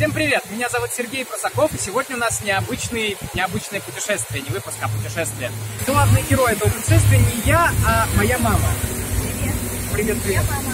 Всем привет! Меня зовут Сергей Просаков, и сегодня у нас необычный, необычное путешествие, не выпуск, а путешествие. Главный герой этого путешествия не я, а моя мама. Привет. Привет, привет. Я мама.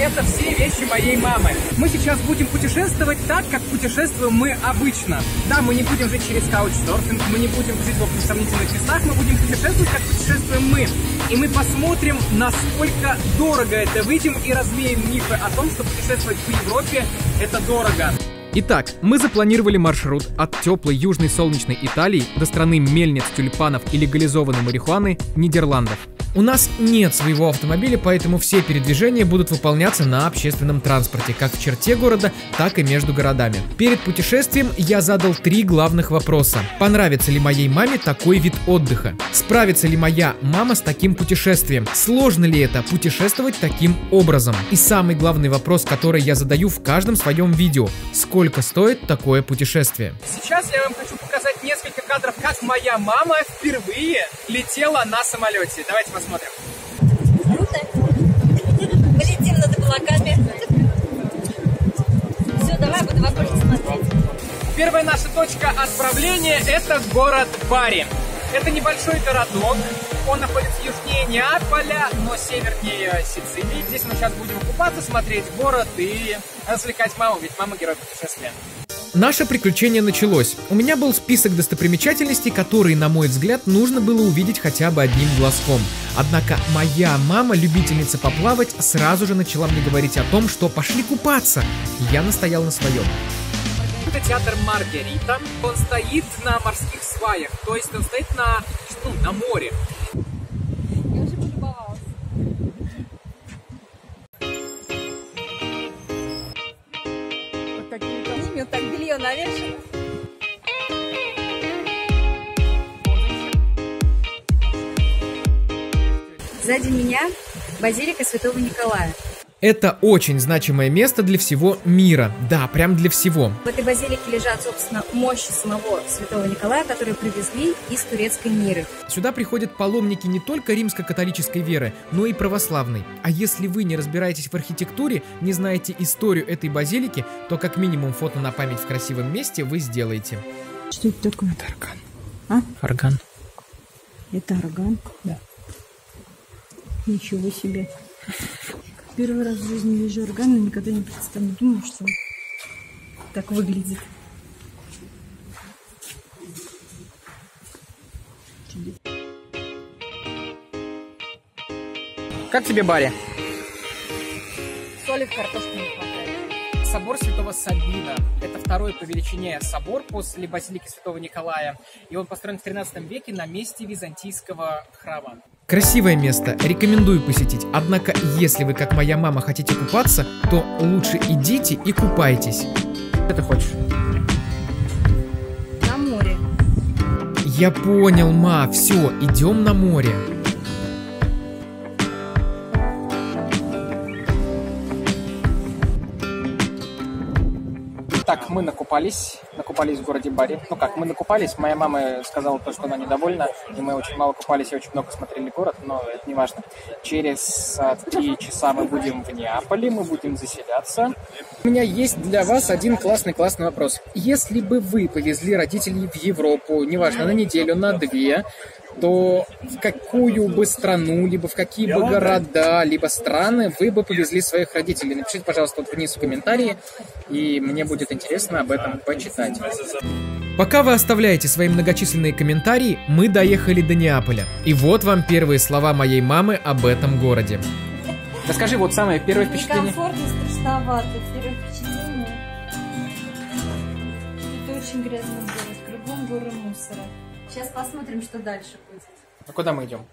Это все вещи моей мамы. Мы сейчас будем путешествовать так, как путешествуем мы обычно. Да, мы не будем жить через каучсерфинг, мы не будем жить в сомнительных местах, мы будем путешествовать, как путешествуем мы. И мы посмотрим, насколько дорого это выйдем и развеем мифы о том, что путешествовать по Европе это дорого. Итак, мы запланировали маршрут от теплой южной солнечной Италии до страны мельниц, тюльпанов и легализованной марихуаны Нидерландов. У нас нет своего автомобиля, поэтому все передвижения будут выполняться на общественном транспорте, как в черте города, так и между городами. Перед путешествием я задал три главных вопроса. Понравится ли моей маме такой вид отдыха? Справится ли моя мама с таким путешествием? Сложно ли это путешествовать таким образом? И самый главный вопрос, который я задаю в каждом своем видео. Сколько стоит такое путешествие? Сейчас я вам хочу показать несколько кадров, как моя мама впервые летела на самолете. Давайте посмотрим. Круто. Полетим над облаками. Все, давай буду вокруг смотреть. Первая наша точка отправления – это город Бари. Это небольшой городок, он находится южнее Неаполя, но севернее Сицилии. Здесь мы сейчас будем купаться, смотреть город и развлекать маму, ведь мама герой путешествия. Наше приключение началось. У меня был список достопримечательностей, которые, на мой взгляд, нужно было увидеть хотя бы одним глазком. Однако моя мама, любительница поплавать, сразу же начала мне говорить о том, что пошли купаться. Я настоял на своем. Это театр Маргарита. Он стоит на морских сваях, то есть он стоит на, ну, на море. Белье навешено. Сзади меня базилика Святого Николая. Это очень значимое место для всего мира. Да, прям для всего. В этой базилике лежат, собственно, мощи самого Святого Николая, которые привезли из турецкой миры. Сюда приходят паломники не только римско-католической веры, но и православной. А если вы не разбираетесь в архитектуре, не знаете историю этой базилики, то как минимум фото на память в красивом месте вы сделаете. Что это такое? Это орган. А? Орган. Это орган? Да. Ничего себе. Первый раз в жизни вижу орган, но никогда не представляю. Не думаю, что так выглядит. Как тебе, Барри? Соли в картошку не хватает. Собор Святого Сабина. Это второй по величине собор после базилики Святого Николая. И он построен в 13 веке на месте византийского храма. Красивое место, рекомендую посетить. Однако, если вы, как моя мама, хотите купаться, то лучше идите и купайтесь. Что ты хочешь? На море. Я понял, ма, все, идем на море. Накупались, накупались в городе Бари. Ну как, мы накупались, моя мама сказала то, что она недовольна, и мы очень мало купались и очень много смотрели город, но это не важно. Через а, три часа мы будем в Неаполе, мы будем заселяться. У меня есть для вас один классный-классный вопрос. Если бы вы повезли родителей в Европу, неважно, на неделю, на две, то в какую бы страну, либо в какие бы города, либо страны вы бы повезли своих родителей? Напишите, пожалуйста, вот вниз в комментарии, и мне будет интересно об этом почитать. Пока вы оставляете свои многочисленные комментарии, мы доехали до Неаполя. И вот вам первые слова моей мамы об этом городе. Расскажи вот самое первое впечатление. Некомфортно, страшновато. Первое впечатление. Это очень грязный город. Кругом горы мусора. Сейчас посмотрим, что дальше будет. А куда мы идем?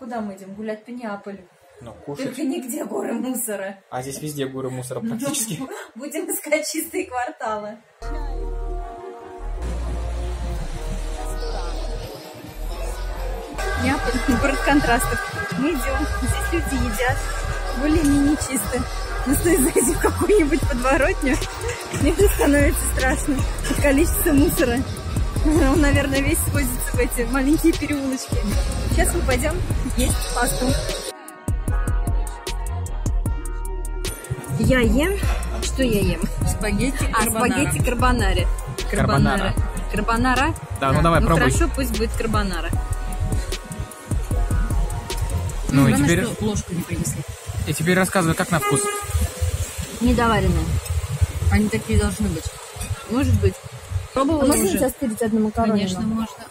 Куда мы идем? Гулять по Неаполю. Ну, кушать. Только нигде горы мусора. А здесь везде горы мусора практически. Будем искать чистые кварталы. Неаполь, город контрастов. Мы идем, здесь люди едят, более-менее чисто. Но стоит зайти в какую-нибудь подворотню, мне становится страшно от количества мусора. Он, наверное, весь сводится в эти маленькие переулочки. Сейчас мы пойдем есть пасту. Я ем. Что я ем? спагетти А, карбонара. спагетти карбонаре. Карбонара. Карбонара? Да, ну давай, ну пробуй. хорошо, пусть будет карбонара. Ну и главное, теперь, что ложку не принесли. и теперь рассказывай, как на вкус. Недоваренные. Они такие должны быть. Может быть. Пробовала А можно уже? сейчас стырить одну макаронину? Конечно, можно.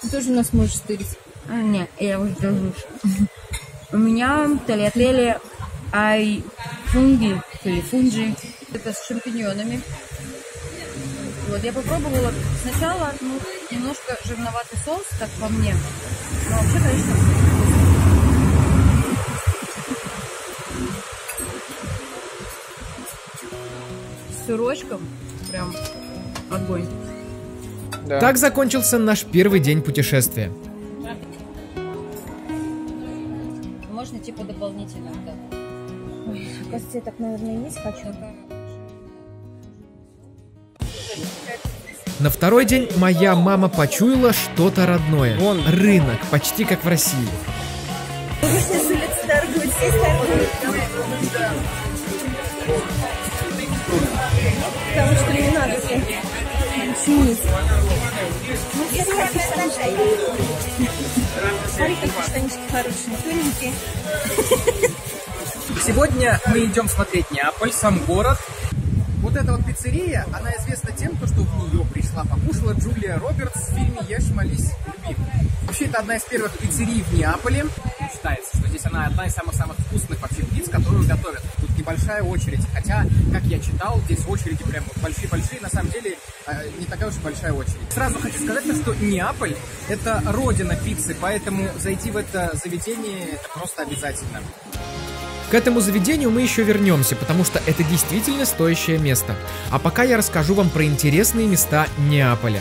Ты тоже нас можешь стырить. А, нет, я уже держусь. У меня талиатели ай фунги или фунджи. Это с шампиньонами. Вот, я попробовала сначала, ну, немножко жирноватый соус, как по мне. Но вообще, конечно, с сырочком прям огонь. Так закончился наш первый день путешествия. Можно типа дополнительно. Да. Кажется, я так, наверное, есть хочу. На второй день моя мама почуяла что-то родное. Вон. Рынок, почти как в России. Торгуют, здесь торгуют. Ну, все хорошие штанишки. Смотри, какие штанишки хорошие, тоненькие. Сегодня мы идем смотреть Неаполь, сам город. Вот эта вот пиццерия, она известна тем, то, что в нее пришла, покушала Джулия Робертс в фильме «Ешь, молись, люби». Вообще, это одна из первых пиццерий в Неаполе. Считается, что здесь она одна из самых-самых вкусных вообще пиц, которую готовят. Тут небольшая очередь. Хотя, как я читал, здесь очереди прям большие-большие. На самом деле, э, не такая уж большая очередь. Сразу хочу сказать, то, что Неаполь – это родина пиццы, поэтому зайти в это заведение – это просто обязательно. К этому заведению мы еще вернемся, потому что это действительно стоящее место. А пока я расскажу вам про интересные места Неаполя.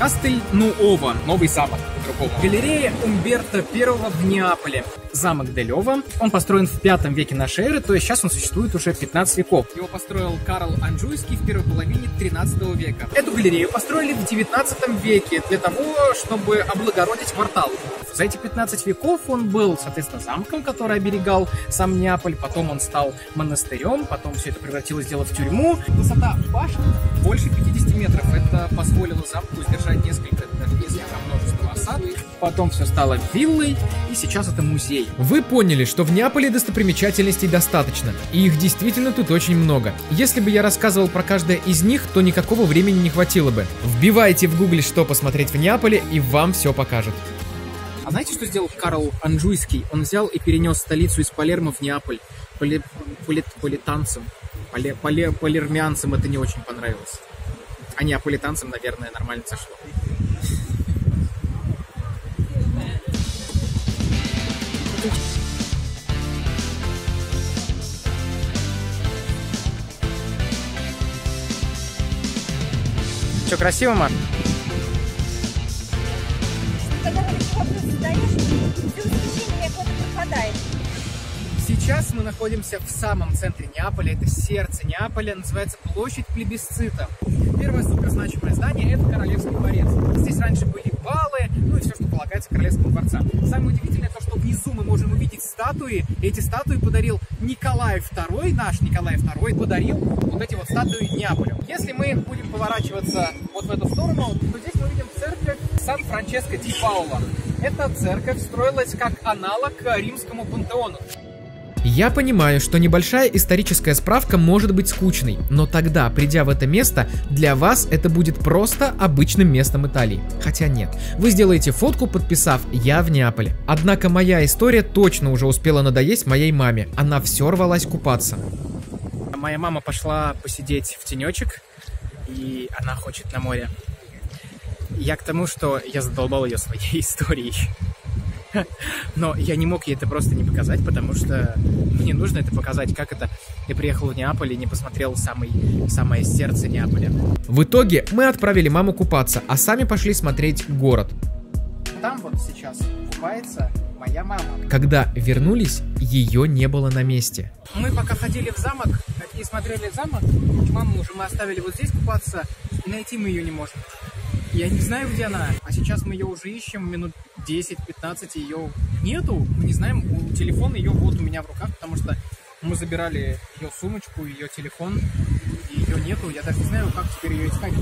Кастель Нуова, новый замок по-другому. Галерея Умберто I в Неаполе. Замок Делева. Он построен в пятом веке нашей эры, то есть сейчас он существует уже 15 веков. Его построил Карл Анжуйский в первой половине 13 века. Эту галерею построили в 19 веке для того, чтобы облагородить квартал. За эти 15 веков он был, соответственно, замком, который оберегал сам Неаполь, потом он стал монастырем, потом все это превратилось в дело в тюрьму. Высота башен больше 50 метров. Это позволило замку сдержать несколько, даже несколько множество осад. Потом все стало виллой, и сейчас это музей. Вы поняли, что в Неаполе достопримечательностей достаточно, и их действительно тут очень много. Если бы я рассказывал про каждое из них, то никакого времени не хватило бы. Вбивайте в гугле, что посмотреть в Неаполе, и вам все покажет. А знаете, что сделал Карл Анжуйский? Он взял и перенес столицу из Палермо в Неаполь. Поли, поли, политанцам, поле, поле, полермянцам это не очень понравилось. А неаполитанцам, наверное, нормально сошло. Что, красиво, Марк? Когда ты такие вопросы задаешь, все восхищение куда-то пропадает. Сейчас мы находимся в самом центре Неаполя, это сердце Неаполя, называется площадь плебисцита. Первое суперзначимое здание – это Королевский дворец. Здесь раньше были балы, ну и все, что полагается Королевскому дворца. Самое удивительное то, что внизу мы можем увидеть статуи. Эти статуи подарил Николай II, наш Николай II подарил вот эти вот статуи Неаполю. Если мы будем поворачиваться вот в эту сторону, то здесь мы видим церковь Сан-Франческо ди Паула. Эта церковь строилась как аналог римскому пантеону. Я понимаю, что небольшая историческая справка может быть скучной, но тогда, придя в это место, для вас это будет просто обычным местом Италии. Хотя нет, вы сделаете фотку, подписав «Я в Неаполе». Однако моя история точно уже успела надоесть моей маме, она все рвалась купаться. Моя мама пошла посидеть в тенечек, и она хочет на море. Я к тому, что я задолбал ее своей историей. Но я не мог ей это просто не показать, потому что мне нужно это показать, как это я приехал в Неаполь и не посмотрел самый, самое сердце Неаполя. В итоге мы отправили маму купаться, а сами пошли смотреть город. Там вот сейчас купается моя мама. Когда вернулись, ее не было на месте. Мы пока ходили в замок и смотрели замок, маму уже мы оставили вот здесь купаться, и найти мы ее не можем. Я не знаю, где она. А сейчас мы ее уже ищем минут 10-15, ее нету. Мы не знаем, у телефона ее вот у меня в руках, потому что мы забирали ее сумочку, ее телефон. Ее нету, я даже не знаю, как теперь ее искать.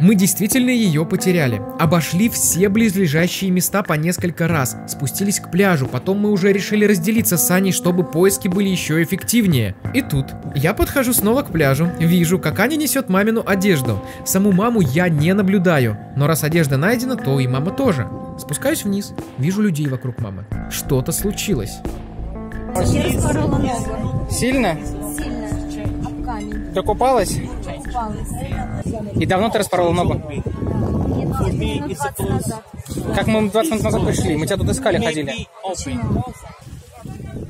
Мы действительно ее потеряли. Обошли все близлежащие места по несколько раз. Спустились к пляжу. Потом мы уже решили разделиться с Аней, чтобы поиски были еще эффективнее. И тут я подхожу снова к пляжу. Вижу, как Аня несет мамину одежду. Саму маму я не наблюдаю. Но раз одежда найдена, то и мама тоже. Спускаюсь вниз. Вижу людей вокруг мамы. Что-то случилось. Я распорола ногу. Сильно? Сильно. Камень. Докупалась? Упалась. И давно ты распорола ногу? Нет, минут 20 назад. Как мы 20 минут назад пришли? Мы тебя тут искали, ходили.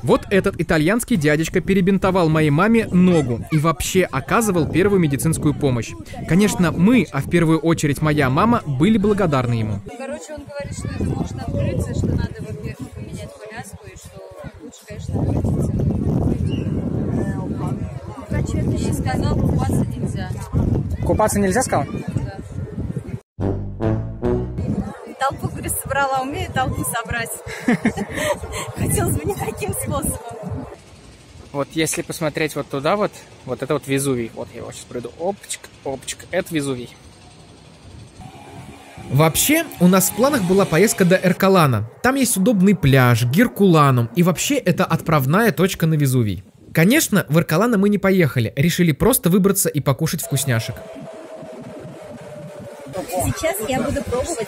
Вот этот итальянский дядечка перебинтовал моей маме ногу и вообще оказывал первую медицинскую помощь. Конечно, мы, а в первую очередь моя мама, были благодарны ему. Короче, он говорит, что это может открыться, что надо, во-первых, поменять повязку, и что лучше, конечно, открыться. И сказал, купаться нельзя. Купаться нельзя, сказал? Толпу, говорит, собрала. Умею толпу собрать. Хотелось бы не таким способом. Вот если посмотреть вот туда вот, вот это вот Везувий. Вот я его сейчас пройду. Опчик, опчик. Это Везувий. Вообще, у нас в планах была поездка до Эркалана. Там есть удобный пляж, Геркуланум, и вообще это отправная точка на Везувий. Конечно, в Эркалана мы не поехали, решили просто выбраться и покушать вкусняшек. Сейчас я буду пробовать.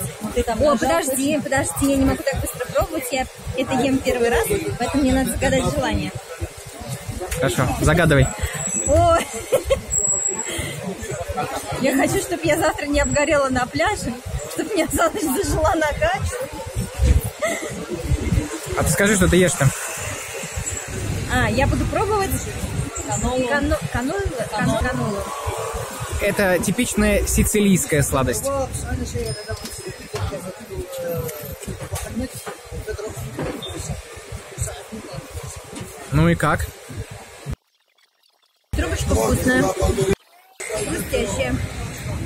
О, подожди, подожди, я не могу так быстро пробовать. Я это ем первый раз, поэтому мне надо загадать желание. Хорошо, загадывай. О, я хочу, чтобы я завтра не обгорела на пляже, чтобы мне за ночь зажила нога. А ты скажи, что ты ешь там. А, я буду пробовать канолу, канолу, канолу. канолу. Это типичная сицилийская сладость. Ну и как? Трубочка вкусная, хрустящая.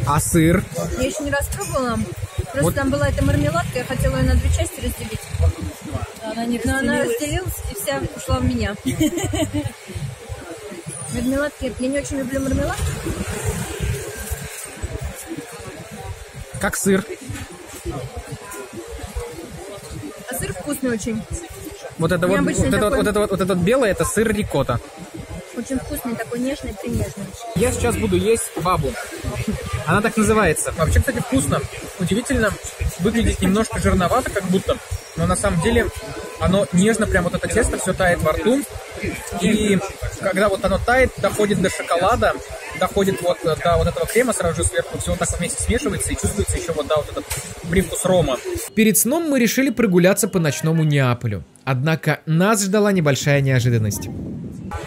А сыр? Я еще не раз пробовала. Просто Вот. там была эта мармеладка, я хотела ее на две части разделить. Она не Но она разделилась и вся ушла в меня. Мармеладки, я не очень люблю мармелад. Как сыр? А сыр вкусный очень. Вот это вот, вот, это вот, вот это вот, вот этот белый, это сыр рикота. Очень вкусный, такой нежный, принежный. Я сейчас буду есть бабу. Она так называется. Вообще, кстати, вкусно. Удивительно, выглядит немножко жирновато, как будто. Но на самом деле оно нежно, прям вот это тесто все тает во рту. И когда вот оно тает, доходит до шоколада, доходит вот до вот этого крема сразу же сверху, все вот так вместе смешивается и чувствуется еще вот, да, вот этот привкус рома. Перед сном мы решили прогуляться по ночному Неаполю. Однако нас ждала небольшая неожиданность.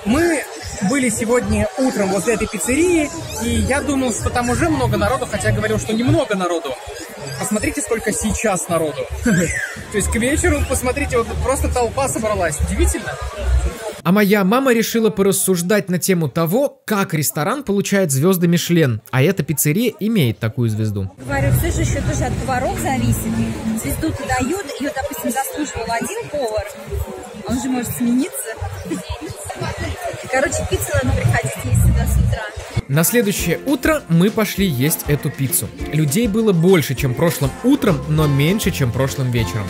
Мы были сегодня утром возле этой пиццерии, и я думал, что там уже много народу, хотя я говорил, что немного народу. Посмотрите, сколько сейчас народу. То есть к вечеру, посмотрите, вот просто толпа собралась. Удивительно. А моя мама решила порассуждать на тему того, как ресторан получает звезды Мишлен, а эта пиццерия имеет такую звезду. Говорю, все же еще тоже от поваров зависит. Звезду-то дают, ее, допустим, заслуживал один повар, он же может смениться. Короче, пиццу надо приходить есть сюда с утра. На следующее утро мы пошли есть эту пиццу. Людей было больше, чем прошлым утром, но меньше, чем прошлым вечером.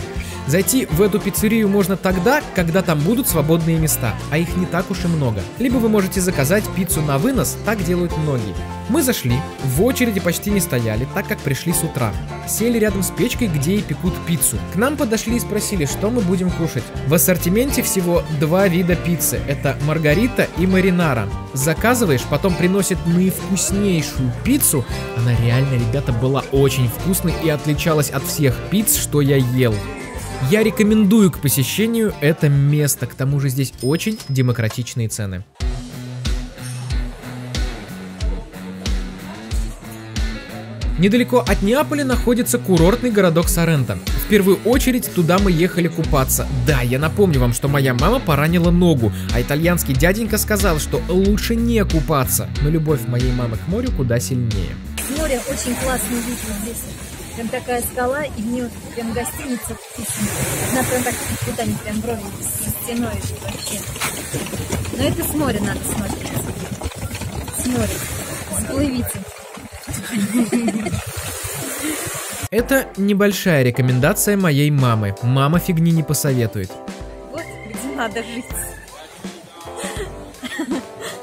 Зайти в эту пиццерию можно тогда, когда там будут свободные места, а их не так уж и много. Либо вы можете заказать пиццу на вынос, так делают многие. Мы зашли, в очереди почти не стояли, так как пришли с утра. Сели рядом с печкой, где и пекут пиццу. К нам подошли и спросили, что мы будем кушать. В ассортименте всего два вида пиццы. Это маргарита и маринара. Заказываешь, потом приносит наивкуснейшую пиццу. Она реально, ребята, была очень вкусной и отличалась от всех пиц, что я ел. Я рекомендую к посещению это место, к тому же здесь очень демократичные цены. Недалеко от Неаполя находится курортный городок Соренто. В первую очередь туда мы ехали купаться. Да, я напомню вам, что моя мама поранила ногу, а итальянский дяденька сказал, что лучше не купаться. Но любовь моей мамы к морю куда сильнее. С моря очень классный вид здесь. Прям такая скала, и в вот прям гостиница вписана. Она прям так вот они прям брови со стеной вообще. Но это с моря надо смотреть. с морем. Заплывите. Это небольшая рекомендация моей мамы. Мама фигни не посоветует. Вот где надо жить.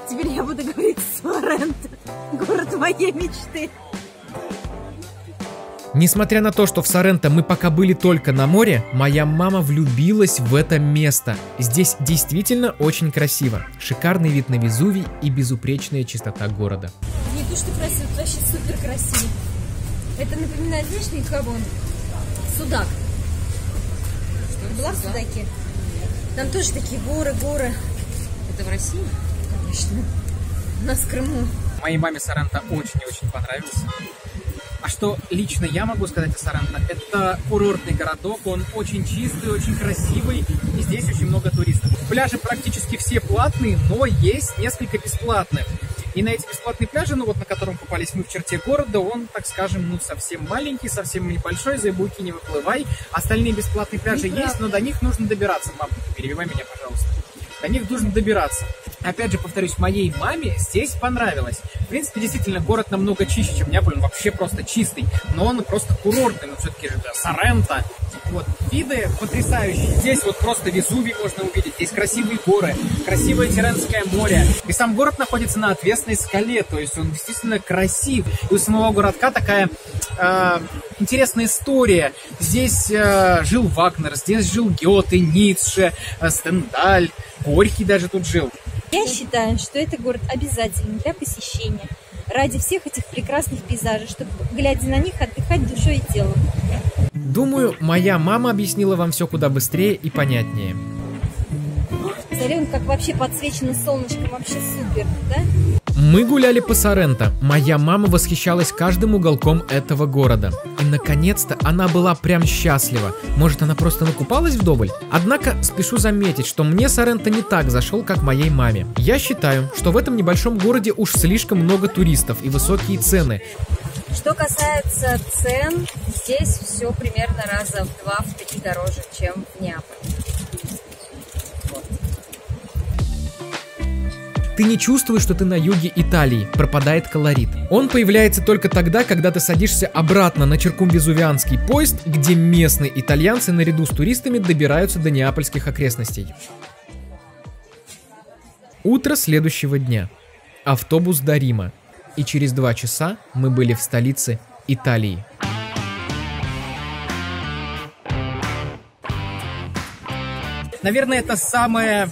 Теперь я буду говорить Соренто. Город моей мечты. Несмотря на то, что в Соренто мы пока были только на море, моя мама влюбилась в это место. Здесь действительно очень красиво. Шикарный вид на Везувий и безупречная чистота города. Не то, что красиво, это вообще супер красиво. Это напоминает, знаешь, мне кого? Судак. Ты была в Судаке? Там тоже такие горы, горы. Это в России? Конечно. У нас в Крыму. Моей маме Соренто очень и очень понравился. А что лично я могу сказать о Соренто? Это курортный городок, он очень чистый, очень красивый, и здесь очень много туристов. Пляжи практически все платные, но есть несколько бесплатных. И на эти бесплатные пляжи, ну вот на котором купались мы в черте города, он, так скажем, ну совсем маленький, совсем небольшой, за не выплывай. Остальные бесплатные пляжи есть, но до них нужно добираться. Мам, перебивай меня, пожалуйста. До них нужно добираться. Опять же, повторюсь, моей маме здесь понравилось. В принципе, действительно, город намного чище, чем Неаполь. Он вообще просто чистый. Но он просто курортный. Но все-таки же это Соренто. Вот, виды потрясающие. Здесь вот просто Везувий можно увидеть. Здесь красивые горы, красивое Тиренское море. И сам город находится на отвесной скале. То есть он действительно красив. И у самого городка такая э, интересная история. Здесь э, жил Вагнер, здесь жил Гёте, Ницше, э, Стендаль. Горький даже тут жил. Я считаю, что это город обязательный для посещения. Ради всех этих прекрасных пейзажей, чтобы, глядя на них, отдыхать душой и телом. Думаю, моя мама объяснила вам все куда быстрее и понятнее. Смотри, как вообще подсвечено солнышком, вообще супер, да? Мы гуляли по Соренто. Моя мама восхищалась каждым уголком этого города. И наконец-то она была прям счастлива. Может, она просто накупалась вдоволь? Однако, спешу заметить, что мне Соренто не так зашел, как моей маме. Я считаю, что в этом небольшом городе уж слишком много туристов и высокие цены. Что касается цен, здесь все примерно раза в два, в три дороже, чем в Неаполе. Ты не чувствуешь, что ты на юге Италии, пропадает колорит. Он появляется только тогда, когда ты садишься обратно на Черкум-Везувианский поезд, где местные итальянцы наряду с туристами добираются до неапольских окрестностей. Утро следующего дня. Автобус до Рима. И через два часа мы были в столице Италии. Наверное, это самое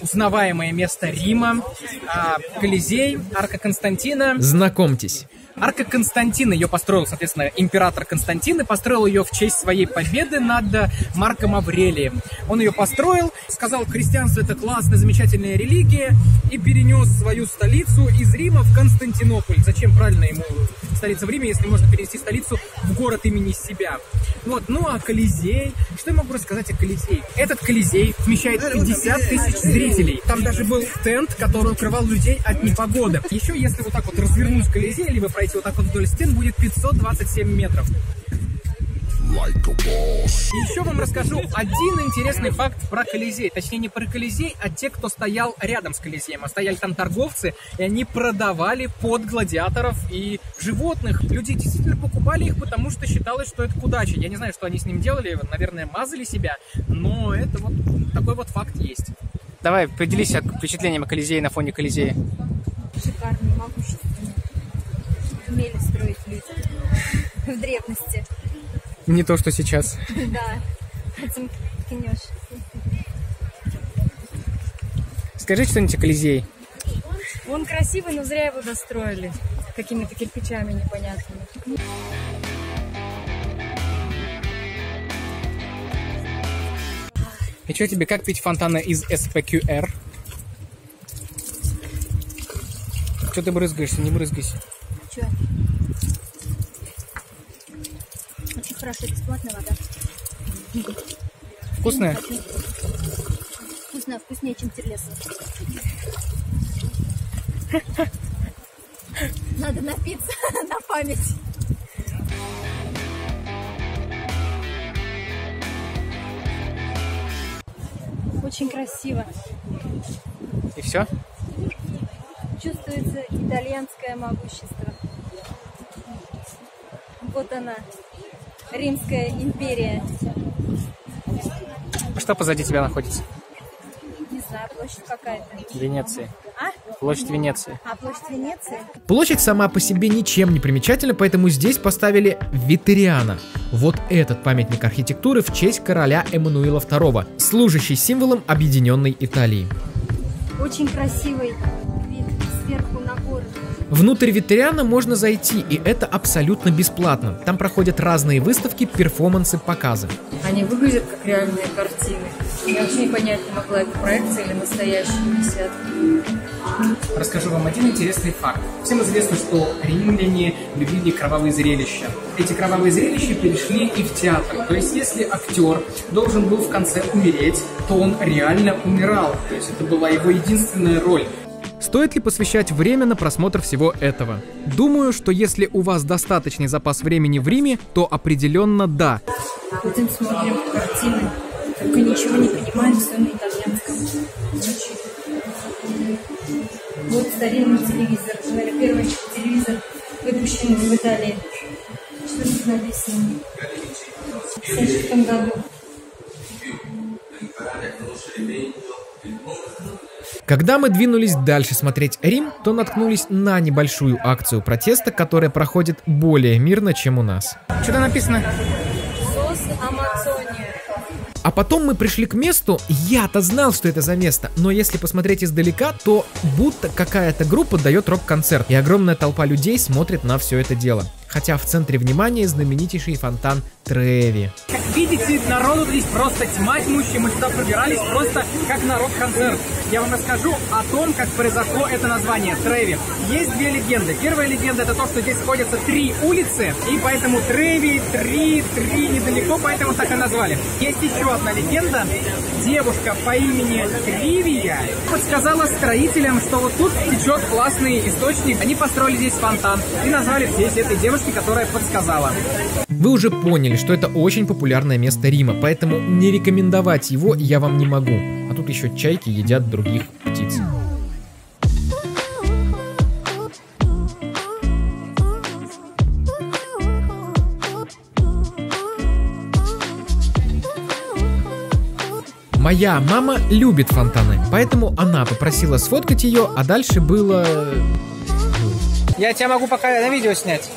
узнаваемое место Рима, а, Колизей, Арка Константина. Знакомьтесь, Арка Константина, ее построил, соответственно, император Константин и построил ее в честь своей победы над Марком Аврелием. Он ее построил, сказал, христианство это классная, замечательная религия, и перенес свою столицу из Рима в Константинополь. Зачем правильно ему столица в Риме, если можно перенести столицу в город имени себя? Вот, ну а Колизей, что я могу рассказать о Колизее? Этот Колизей вмещает 50 тысяч зрителей. Там даже был тент, который укрывал людей от непогоды. Еще если вот так вот развернуть Колизей, либо пройти вот так вот вдоль стен, будет 527 метров. И еще вам расскажу один интересный факт про Колизей. Точнее, не про Колизей, а те, кто стоял рядом с Колизеем. А стояли там торговцы, и они продавали под гладиаторов и животных. Люди действительно покупали их, потому что считалось, что это к удаче. Я не знаю, что они с ним делали, наверное, мазали себя, но это вот такой вот факт есть. Давай, поделись впечатлениями о Колизее на фоне Колизея. Шикарный, могущественный. Умели строить люди в древности. Не то, что сейчас. Да, этим ткнешь. Скажи что-нибудь о Колизее. Он красивый, но зря его достроили. Какими-то кирпичами непонятными. И что тебе, как пить фонтаны из SPQR? Что ты брызгаешься? Не брызгайся. Хорошо, бесплатная вода. Вкусная? Вкусная, вкуснее, чем терлес. Надо напиться на память. Очень красиво. И все? чувствуется итальянское могущество. Вот она, Римская империя. Что позади тебя находится? Не знаю, площадь какая-то. Венеции. А? Площадь Венеции. А площадь Венеции? Площадь сама по себе ничем не примечательна, поэтому здесь поставили Витериана. Вот этот памятник архитектуры в честь короля Эммануила II, служащий символом объединенной Италии. Очень красивый Внутрь Витериана можно зайти, и это абсолютно бесплатно. Там проходят разные выставки, перформансы, показы. Они выглядят как реальные картины. Я вообще не понять не могла, это проекция или настоящие висят. Расскажу вам один интересный факт. Всем известно, что римляне любили кровавые зрелища. Эти кровавые зрелища перешли и в театр. То есть, если актер должен был в конце умереть, то он реально умирал. То есть, это была его единственная роль. Стоит ли посвящать время на просмотр всего этого? Думаю, что если у вас достаточный запас времени в Риме, то определенно да. Ходим, смотрим картины. Только ничего не понимаем, все на итальянском. Вот старинный телевизор. Наверное, первый телевизор, выпущенный в Италии. Что здесь написано? В 56 году. Когда мы двинулись дальше смотреть Рим, то наткнулись на небольшую акцию протеста, которая проходит более мирно, чем у нас. Что-то написано. А потом мы пришли к месту, я-то знал, что это за место, но если посмотреть издалека, то будто какая-то группа дает рок-концерт, и огромная толпа людей смотрит на все это дело. Хотя в центре внимания знаменитейший фонтан Треви. Как видите, народу здесь просто тьма тьмущая. Мы сюда пробирались просто как на рок-концерт. Я вам расскажу о том, как произошло это название Треви. Есть две легенды. Первая легенда это то, что здесь сходятся три улицы, и поэтому Треви, три, три недалеко, поэтому так и назвали. Есть еще одна легенда. Девушка по имени Тривия подсказала строителям, что вот тут течет классный источник. Они построили здесь фонтан и назвали в честь этой девушки, которая подсказала. Вы уже поняли, что это очень популярное место Рима, поэтому не рекомендовать его я вам не могу. А тут еще чайки едят других птиц. Моя мама любит фонтаны, поэтому она попросила сфоткать ее, а дальше было... Я тебя могу пока на видео снять.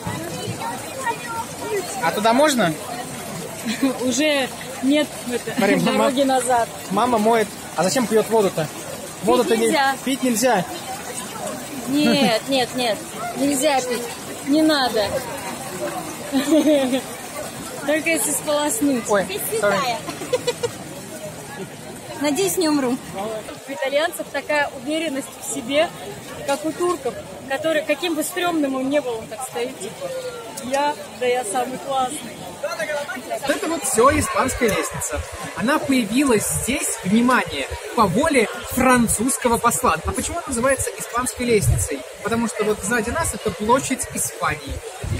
А туда можно? Уже нет это, Смотри, мама- дороги назад. Мама моет. А зачем пьет воду-то? Воду-то не- нельзя. пить нельзя. Нет, нет, нет, нельзя пить, не надо. Только если сполоснуть. Ой. Надеюсь, не умру. У итальянцев такая уверенность в себе, как у турков, который, каким бы стрёмным он не был, он так стоит, типа, я, да я самый классный. Вот это вот все испанская лестница. Она появилась здесь, внимание, по воле французского посла. А почему она называется испанской лестницей? Потому что вот сзади нас это площадь Испании.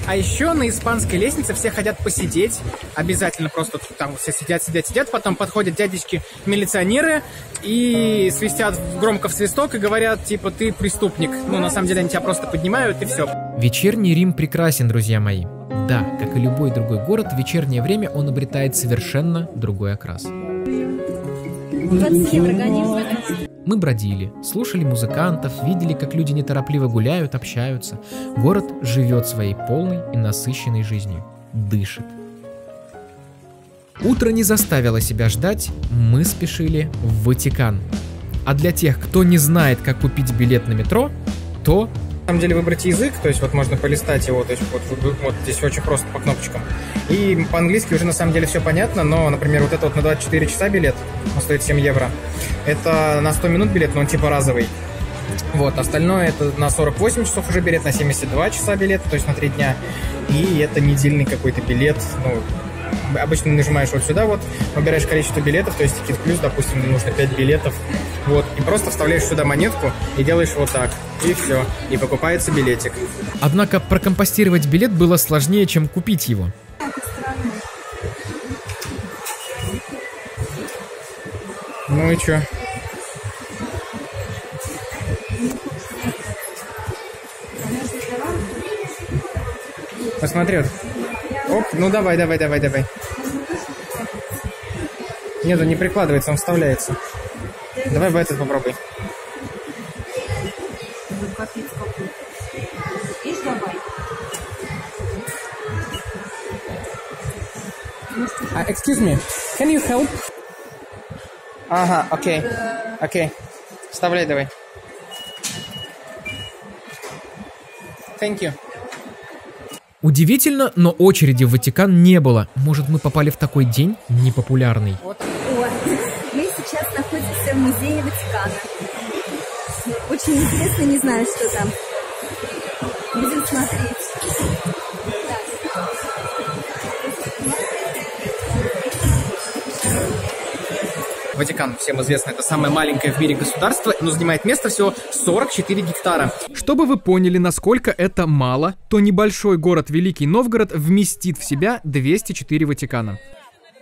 А еще на испанской лестнице все хотят посидеть. Обязательно просто там все сидят, сидят, сидят. Потом подходят дядечки-милиционеры и свистят громко в свисток и говорят, типа, ты преступник. Ну, на самом деле, они тебя просто поднимают и все. Вечерний Рим прекрасен, друзья мои. Да, как и любой другой город, в вечернее время он обретает совершенно другой окрас. 20 евро гоним. Мы бродили, слушали музыкантов, видели, как люди неторопливо гуляют, общаются. Город живет своей полной и насыщенной жизнью. Дышит. Утро не заставило себя ждать, мы спешили в Ватикан. А для тех, кто не знает, как купить билет на метро, то самом деле выбрать язык, то есть вот можно полистать его, то есть вот, вот, здесь очень просто по кнопочкам. И по-английски уже на самом деле все понятно, но, например, вот это вот на 24 часа билет, он стоит 7 евро. Это на 100 минут билет, но он типа разовый. Вот, остальное это на 48 часов уже билет, на 72 часа билет, то есть на 3 дня. И это недельный какой-то билет, ну, обычно нажимаешь вот сюда вот, выбираешь количество билетов, то есть Ticket Plus, допустим, нужно 5 билетов, вот, и просто вставляешь сюда монетку и делаешь вот так, и все, и покупается билетик. Однако прокомпостировать билет было сложнее, чем купить его. Ну и чё? Посмотри, Оп, ну давай, давай, давай, давай. Нет, он не прикладывается, он вставляется. Давай в этот попробуй. Uh, excuse me, can you help? Ага, окей, окей. Вставляй давай. Thank you. Удивительно, но очереди в Ватикан не было. Может, мы попали в такой день непопулярный. Мы сейчас находимся в музее Ватикана. Очень интересно, не знаю, что там. Будем смотреть. Ватикан, всем известно, это самое маленькое в мире государство, но занимает место всего 44 гектара. Чтобы вы поняли, насколько это мало, то небольшой город Великий Новгород вместит в себя 204 Ватикана.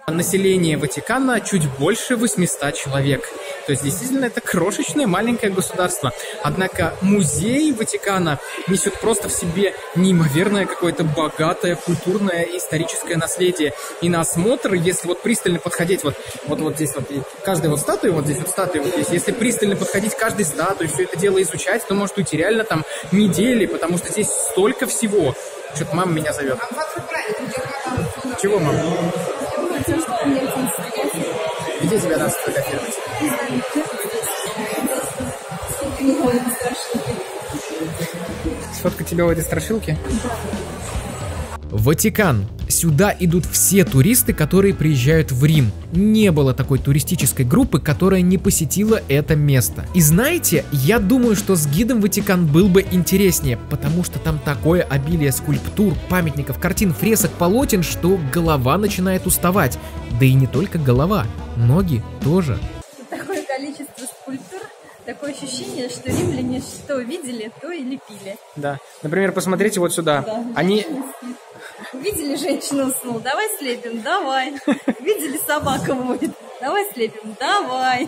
Население Ватикана чуть больше 800 человек. То есть действительно это крошечное маленькое государство. Однако музей Ватикана несет просто в себе неимоверное какое-то богатое культурное и историческое наследие. И на осмотр, если вот пристально подходить, вот, вот, вот здесь вот, каждая вот статуя, вот здесь вот статуя вот здесь, если пристально подходить к каждой статуе, все это дело изучать, то может уйти реально там недели, потому что здесь столько всего. Что-то мама меня зовет. Чего, мама? Где тебя надо сфотографировать? Сфоткать тебя в этой страшилке? Ватикан. Сюда идут все туристы, которые приезжают в Рим. Не было такой туристической группы, которая не посетила это место. И знаете, я думаю, что с гидом Ватикан был бы интереснее, потому что там такое обилие скульптур, памятников, картин, фресок, полотен, что голова начинает уставать. Да и не только голова, ноги тоже. Такое количество скульптур, такое ощущение, что римляне что видели, то и лепили. Да. Например, посмотрите вот сюда. Они... Увидели женщину уснул, давай слепим, давай. Видели собака воет, давай слепим, давай.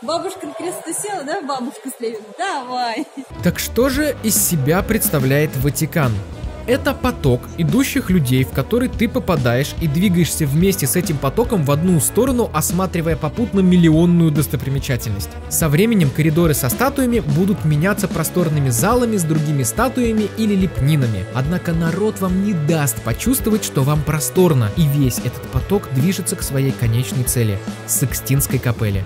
Бабушка на кресту села, да, бабушку слепим, давай. Так что же из себя представляет Ватикан? Это поток идущих людей, в который ты попадаешь и двигаешься вместе с этим потоком в одну сторону, осматривая попутно миллионную достопримечательность. Со временем коридоры со статуями будут меняться просторными залами с другими статуями или лепнинами. Однако народ вам не даст почувствовать, что вам просторно, и весь этот поток движется к своей конечной цели – Сикстинской капелле.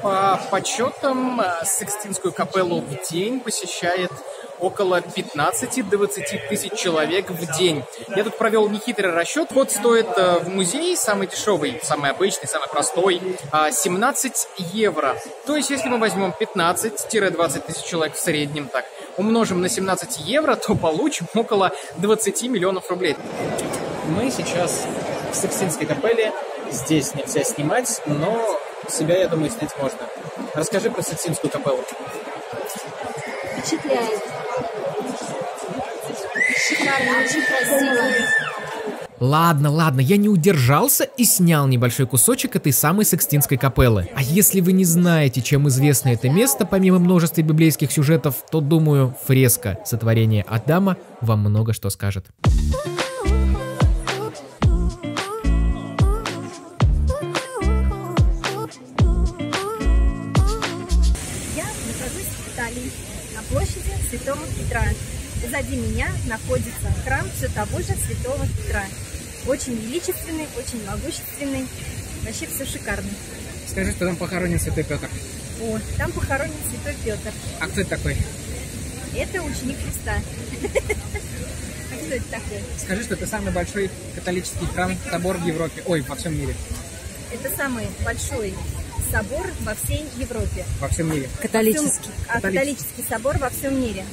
По подсчетам, э, Сикстинскую капеллу в день посещает около 15-20 тысяч человек в день. Я тут провел нехитрый расчет. Вход стоит э, в музей, самый дешевый, самый обычный, самый простой, а, 17 евро. То есть, если мы возьмем 15-20 тысяч человек в среднем, так, умножим на 17 евро, то получим около 20 миллионов рублей. Мы сейчас в Сикстинской капелле. Здесь нельзя снимать, но себя, я думаю, снять можно. Расскажи про Сикстинскую капеллу. Впечатляет. Ладно, ладно, я не удержался и снял небольшой кусочек этой самой Сикстинской капеллы. А если вы не знаете, чем известно это место, помимо множества библейских сюжетов, то, думаю, фреска сотворения Адама вам много что скажет. Позади меня находится храм все того же Святого Петра. Очень величественный, очень могущественный. Вообще все шикарно. Скажи, что там похоронен Святой Петр. О, там похоронен Святой Петр. А кто это такой? Это ученик Христа. А кто это такой? Скажи, что это самый большой католический храм, собор в Европе. Ой, во всем мире. Это самый большой собор во всей Европе. Во всем мире. Католический. А Католический. католический собор во всем мире.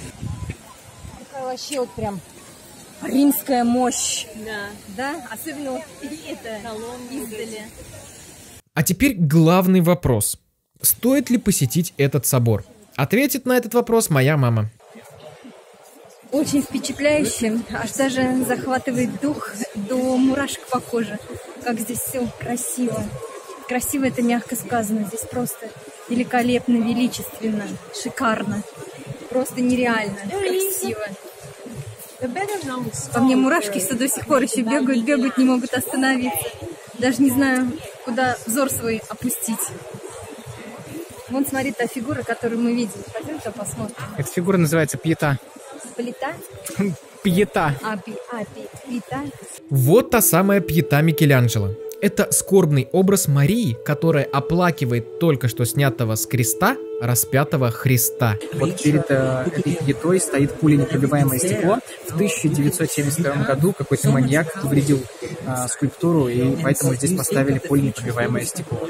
Такая вообще вот прям римская мощь. Да. Да? Особенно вот это издали. А теперь главный вопрос. Стоит ли посетить этот собор? Ответит на этот вопрос моя мама. Очень впечатляюще. Аж даже захватывает дух до мурашек по коже. Как здесь все красиво. Красиво это мягко сказано. Здесь просто великолепно, величественно, шикарно. Просто нереально красиво. По мне мурашки все до сих пор еще бегают, бегают, не могут остановиться. Даже не знаю, куда взор свой опустить. Вон, смотри, та фигура, которую мы видим. Пойдем-ка посмотрим. Эта фигура называется пьета. Плита? Пьета. А, пи, а, пи, плита? Вот та самая пьета Микеланджело. Это скорбный образ Марии, которая оплакивает только что снятого с креста распятого Христа. Вот перед э, этой пьетой стоит пуленепробиваемое стекло. В 1972 году какой-то маньяк повредил э, скульптуру, и поэтому здесь поставили пуленепробиваемое стекло.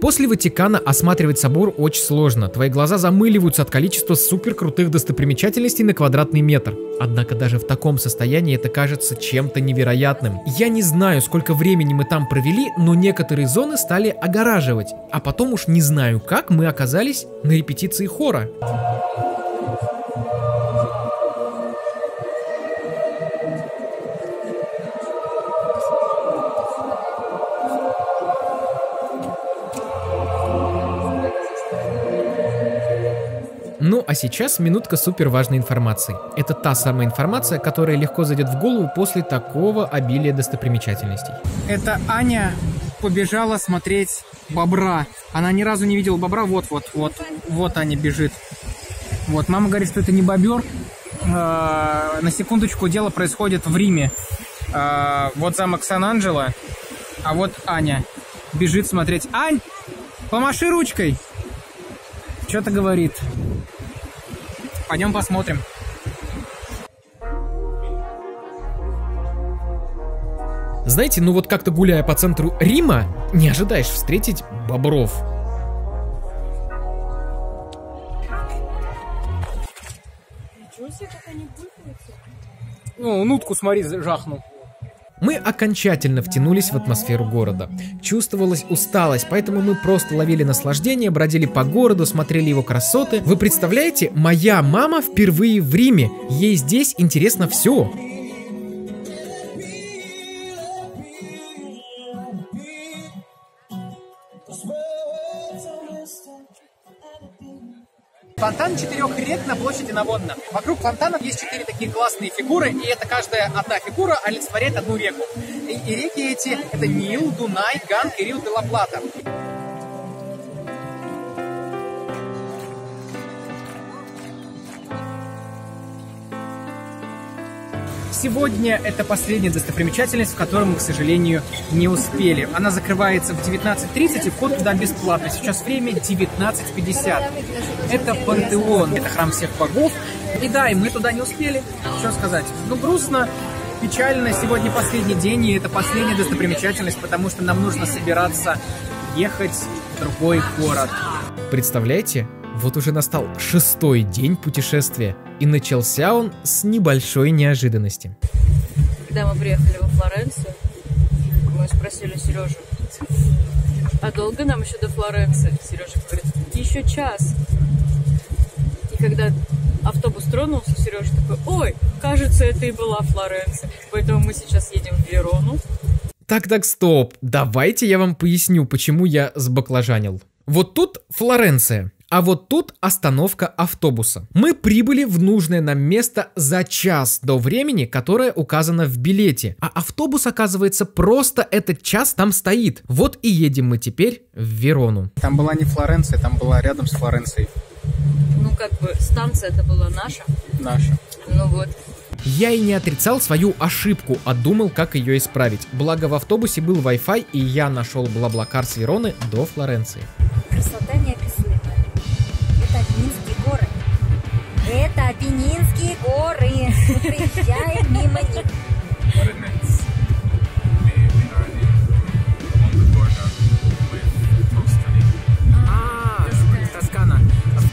После Ватикана осматривать собор очень сложно. Твои глаза замыливаются от количества суперкрутых достопримечательностей на квадратный метр. Однако даже в таком состоянии это кажется чем-то невероятным. Я не знаю, сколько времени мы там провели, но некоторые зоны стали огораживать. А потом уж не знаю, как мы оказались на репетиции хора. Ну а сейчас минутка супер важной информации. Это та самая информация, которая легко зайдет в голову после такого обилия достопримечательностей. Это Аня побежала смотреть бобра. Она ни разу не видела бобра. Вот, вот, вот. Вот Аня бежит. Вот, мама говорит, что это не бобер. Э, на секундочку, дело происходит в Риме. Э, вот замок Сан-Анджело, а вот Аня бежит смотреть. Ань, помаши ручкой. Что-то говорит. Пойдем посмотрим. Знаете, ну вот как-то гуляя по центру Рима, не ожидаешь встретить бобров. Ну, нутку смотри, жахнул. Мы окончательно втянулись в атмосферу города. Чувствовалась усталость, поэтому мы просто ловили наслаждение, бродили по городу, смотрели его красоты. Вы представляете, моя мама впервые в Риме. Ей здесь интересно все. Фонтан четырех рек на площади Навонна. Вокруг фонтанов есть четыре такие классные фигуры, и это каждая одна фигура олицетворяет одну реку. И, и реки эти — это Нил, Дунай, Ганг и Рио де ла Плата. Сегодня это последняя достопримечательность, в которой мы, к сожалению, не успели. Она закрывается в 19.30 и вход туда бесплатный. Сейчас время 19.50. Это пантеон, это храм всех богов. И да, и мы туда не успели. Что сказать? Ну, грустно, печально. Сегодня последний день, и это последняя достопримечательность, потому что нам нужно собираться ехать в другой город. Представляете? Вот уже настал шестой день путешествия, и начался он с небольшой неожиданности. Когда мы приехали во Флоренцию, мы спросили Сережу, а долго нам еще до Флоренции? Сережа говорит, еще час. И когда автобус тронулся, Сережа такой, ой, кажется, это и была Флоренция. Поэтому мы сейчас едем в Верону. Так, так, стоп. Давайте я вам поясню, почему я сбаклажанил. Вот тут Флоренция. А вот тут остановка автобуса. Мы прибыли в нужное нам место за час до времени, которое указано в билете. А автобус, оказывается, просто этот час там стоит. Вот и едем мы теперь в Верону. Там была не Флоренция, там была рядом с Флоренцией. Ну, как бы станция это была наша. Наша. Ну вот. Я и не отрицал свою ошибку, а думал, как ее исправить. Благо в автобусе был Wi-Fi, и я нашел Блаблакар с Вероны до Флоренции. Красота неописуемая. Это Апеннинские горы. Проезжаем мимо них. А.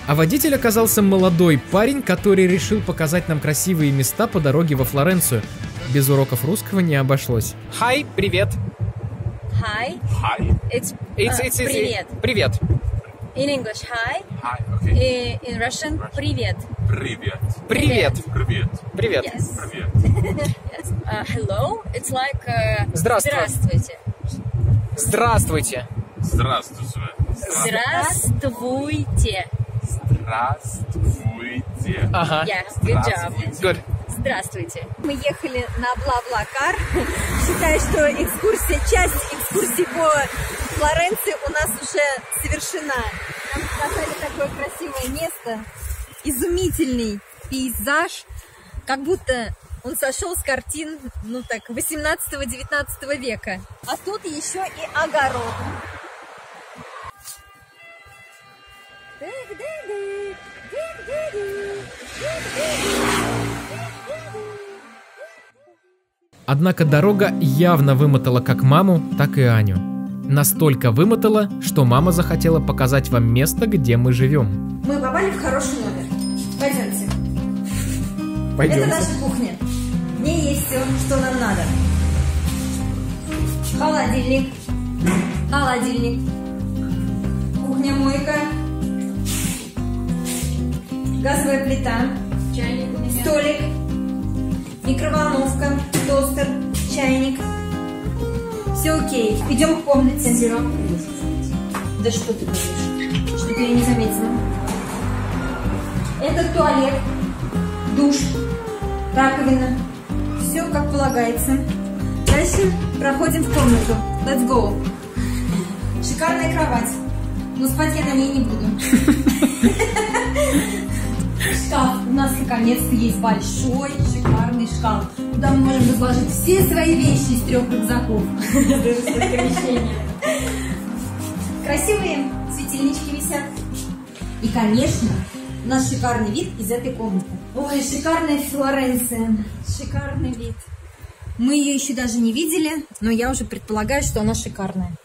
А водитель оказался молодой парень, который решил показать нам красивые места по дороге во Флоренцию. Без уроков русского не обошлось. Хай, привет. Uh, it's, it's, привет. Привет. In English, hi. Hi. Okay. In, in Russian, привет. Привет. Привет. Привет. Привет. Yes. Привет. yes. Uh, hello. It's like uh, Здравствуй. здравствуйте. Здравствуйте. Здравствуйте. Здравствуйте. Здравствуйте. Buonasera. Ага. Yes, good job. Good. Здравствуйте. Мы ехали на Бла-Бла-Кар. Считаю, что экскурсия, часть экскурсии по Флоренции у нас уже совершена. Нам показали такое красивое место, изумительный пейзаж, как будто он сошел с картин, ну так, 18-19 века. А тут еще и огород. Однако дорога явно вымотала как маму, так и Аню. Настолько вымотала, что мама захотела показать вам место, где мы живем. Мы попали в хороший номер. Пойдемте. Это Пойдемте. наша кухня. В ней есть все, что нам надо. Холодильник. Холодильник. Кухня-мойка. Газовая плита. Столик. Микроволновка. Тостер. Чайник. Все окей. Идем в комнате. Да что ты говоришь? Что-то я не заметила. Это туалет, душ, раковина. Все как полагается. Дальше проходим в комнату. Let's go. Шикарная кровать. Но спать я на ней не буду. Шкаф. У нас наконец-то есть большой, шикарный шкаф. Куда мы можем разложить все свои вещи из трех рюкзаков. Красивые светильнички висят. И, конечно, у нас шикарный вид из этой комнаты. Ой, шикарная Флоренция. Шикарный вид. Мы ее еще даже не видели, но я уже предполагаю, что она шикарная.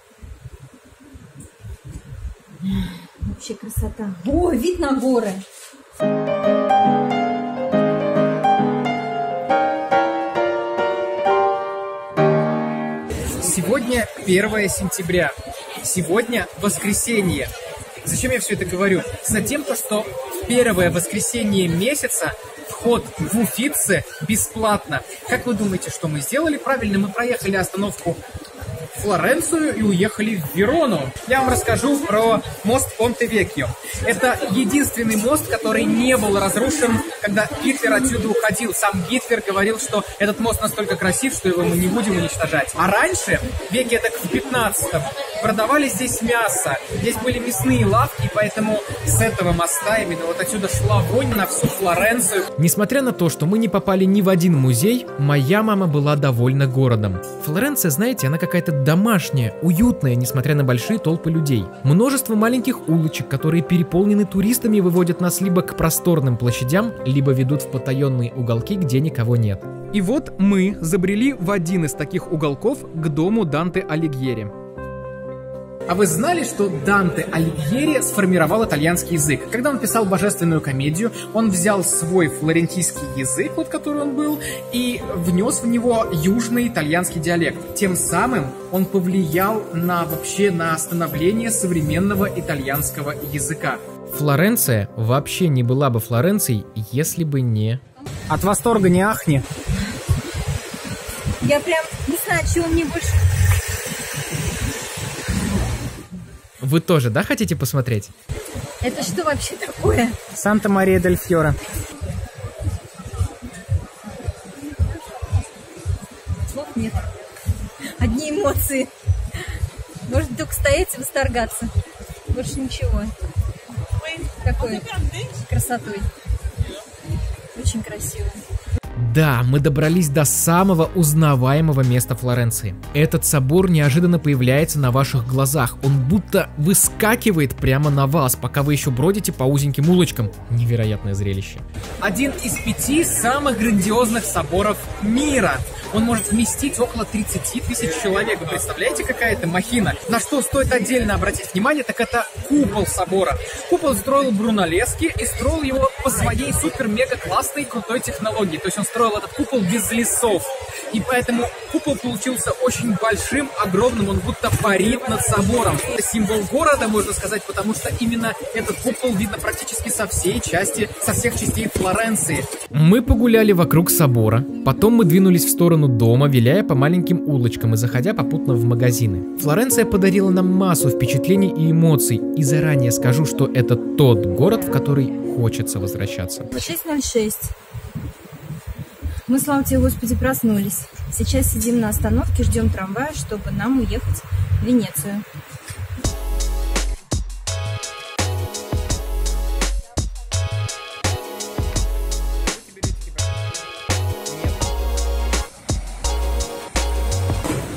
Вообще красота. О, вид на горы. Сегодня 1 сентября. Сегодня воскресенье. Зачем я все это говорю? Затем, то, что первое воскресенье месяца вход в Уфице бесплатно. Как вы думаете, что мы сделали правильно? Мы проехали остановку Флоренцию и уехали в Верону. Я вам расскажу про мост Понте-Векьо. Это единственный мост, который не был разрушен, когда Гитлер отсюда уходил. Сам Гитлер говорил, что этот мост настолько красив, что его мы не будем уничтожать. А раньше, веке так в 15 продавали здесь мясо. Здесь были мясные лавки, поэтому с этого моста именно вот отсюда шла вонь на всю Флоренцию. Несмотря на то, что мы не попали ни в один музей, моя мама была довольна городом. Флоренция, знаете, она какая-то домашняя, уютная, несмотря на большие толпы людей. Множество маленьких улочек, которые переполнены туристами, выводят нас либо к просторным площадям, либо ведут в потаенные уголки, где никого нет. И вот мы забрели в один из таких уголков к дому Данте Алигьери. А вы знали, что Данте Алигьери сформировал итальянский язык? Когда он писал божественную комедию, он взял свой флорентийский язык, вот который он был, и внес в него южный итальянский диалект. Тем самым он повлиял на вообще на становление современного итальянского языка. Флоренция вообще не была бы Флоренцией, если бы не... От восторга не ахни. Я прям не знаю, чего мне больше... Вы тоже, да, хотите посмотреть? Это что вообще такое? Санта-Мария-дель-Фьора. Слов нет. Одни эмоции. Можно только стоять и восторгаться. Больше ничего. Какой красотой. Очень красиво. Да, мы добрались до самого узнаваемого места Флоренции. Этот собор неожиданно появляется на ваших глазах. Он будто выскакивает прямо на вас, пока вы еще бродите по узеньким улочкам. Невероятное зрелище. Один из пяти самых грандиозных соборов мира. Он может вместить около 30 тысяч человек. Вы представляете, какая это махина? На что стоит отдельно обратить внимание, так это купол собора. Купол строил Брунолески и строил его по своей супер-мега-классной крутой технологии. То есть он строил этот купол без лесов. И поэтому купол получился очень большим, огромным, он будто парит над собором. Это символ города, можно сказать, потому что именно этот купол видно практически со всей части, со всех частей Флоренции. Мы погуляли вокруг собора, потом мы двинулись в сторону дома, виляя по маленьким улочкам и заходя попутно в магазины. Флоренция подарила нам массу впечатлений и эмоций, и заранее скажу, что это тот город, в который хочется возвращаться. 6.06. Мы, слава тебе, Господи, проснулись. Сейчас сидим на остановке, ждем трамвая, чтобы нам уехать в Венецию.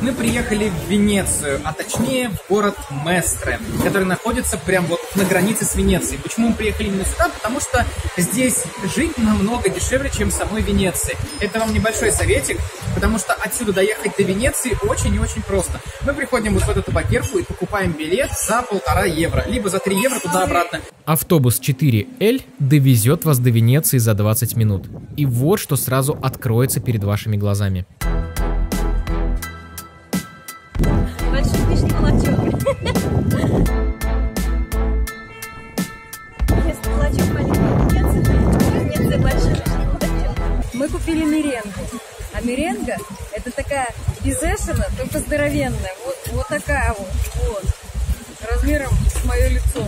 Мы приехали в Венецию, а точнее в город Местре, который находится прям вот на границе с Венецией. Почему мы приехали именно сюда? Потому что здесь жить намного дешевле, чем в самой Венеции. Это вам небольшой советик, потому что отсюда доехать до Венеции очень и очень просто. Мы приходим вот в эту табакерку и покупаем билет за полтора евро, либо за 3 евро туда-обратно. Автобус 4L довезет вас до Венеции за 20 минут. И вот что сразу откроется перед вашими глазами. Здоровенная. Вот, вот такая вот. вот. Размером с мое лицо.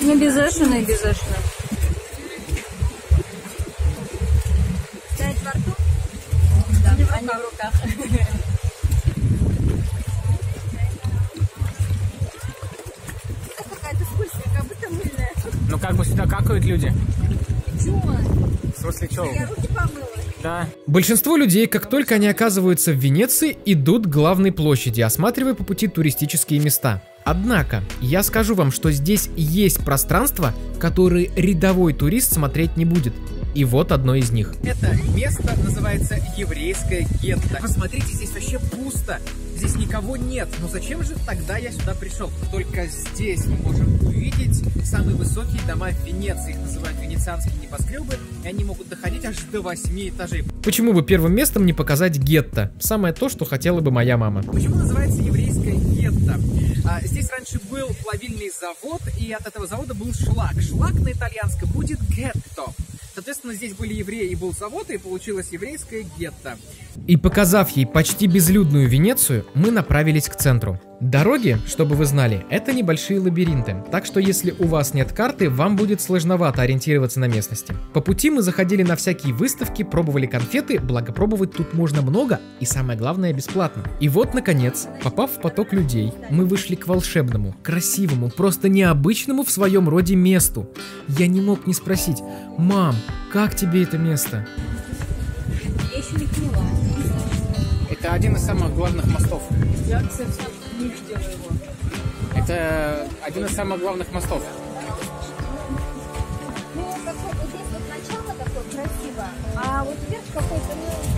Не безэшена и безэшена. Ставить во рту? Да, не в руках. Какая-то скользкая, как будто мыльная. Ну как бы сюда какают люди? Чего? В смысле, чё? Я руки. Большинство людей, как только они оказываются в Венеции, идут к главной площади, осматривая по пути туристические места. Однако, я скажу вам, что здесь есть пространства, которые рядовой турист смотреть не будет. И вот одно из них. Это место называется еврейское гетто. Посмотрите, здесь вообще пусто. Здесь никого нет. Но зачем же тогда я сюда пришел? Только здесь мы можем увидеть самые высокие дома в Венеции. Их называют венецианские небоскребы, и они могут доходить аж до 8 этажей. Почему бы первым местом не показать гетто? Самое то, что хотела бы моя мама. Почему называется еврейское гетто? А, здесь раньше был плавильный завод, и от этого завода был шлак. Шлак на итальянском будет гетто. Соответственно, здесь были евреи и был завод, и получилось еврейское гетто. И показав ей почти безлюдную Венецию, мы направились к центру. Дороги, чтобы вы знали, это небольшие лабиринты, так что если у вас нет карты, вам будет сложновато ориентироваться на местности. По пути мы заходили на всякие выставки, пробовали конфеты, благо пробовать тут можно много и самое главное бесплатно. И вот, наконец, попав в поток людей, мы вышли к волшебному, красивому, просто необычному в своем роде месту. Я не мог не спросить, мам, как тебе это место? Я еще не поняла. Это один из самых главных мостов. Я, кстати. Это один из самых главных мостов. Ну, вот здесь вот начало такое красиво, а вот вверх какой-то, ну,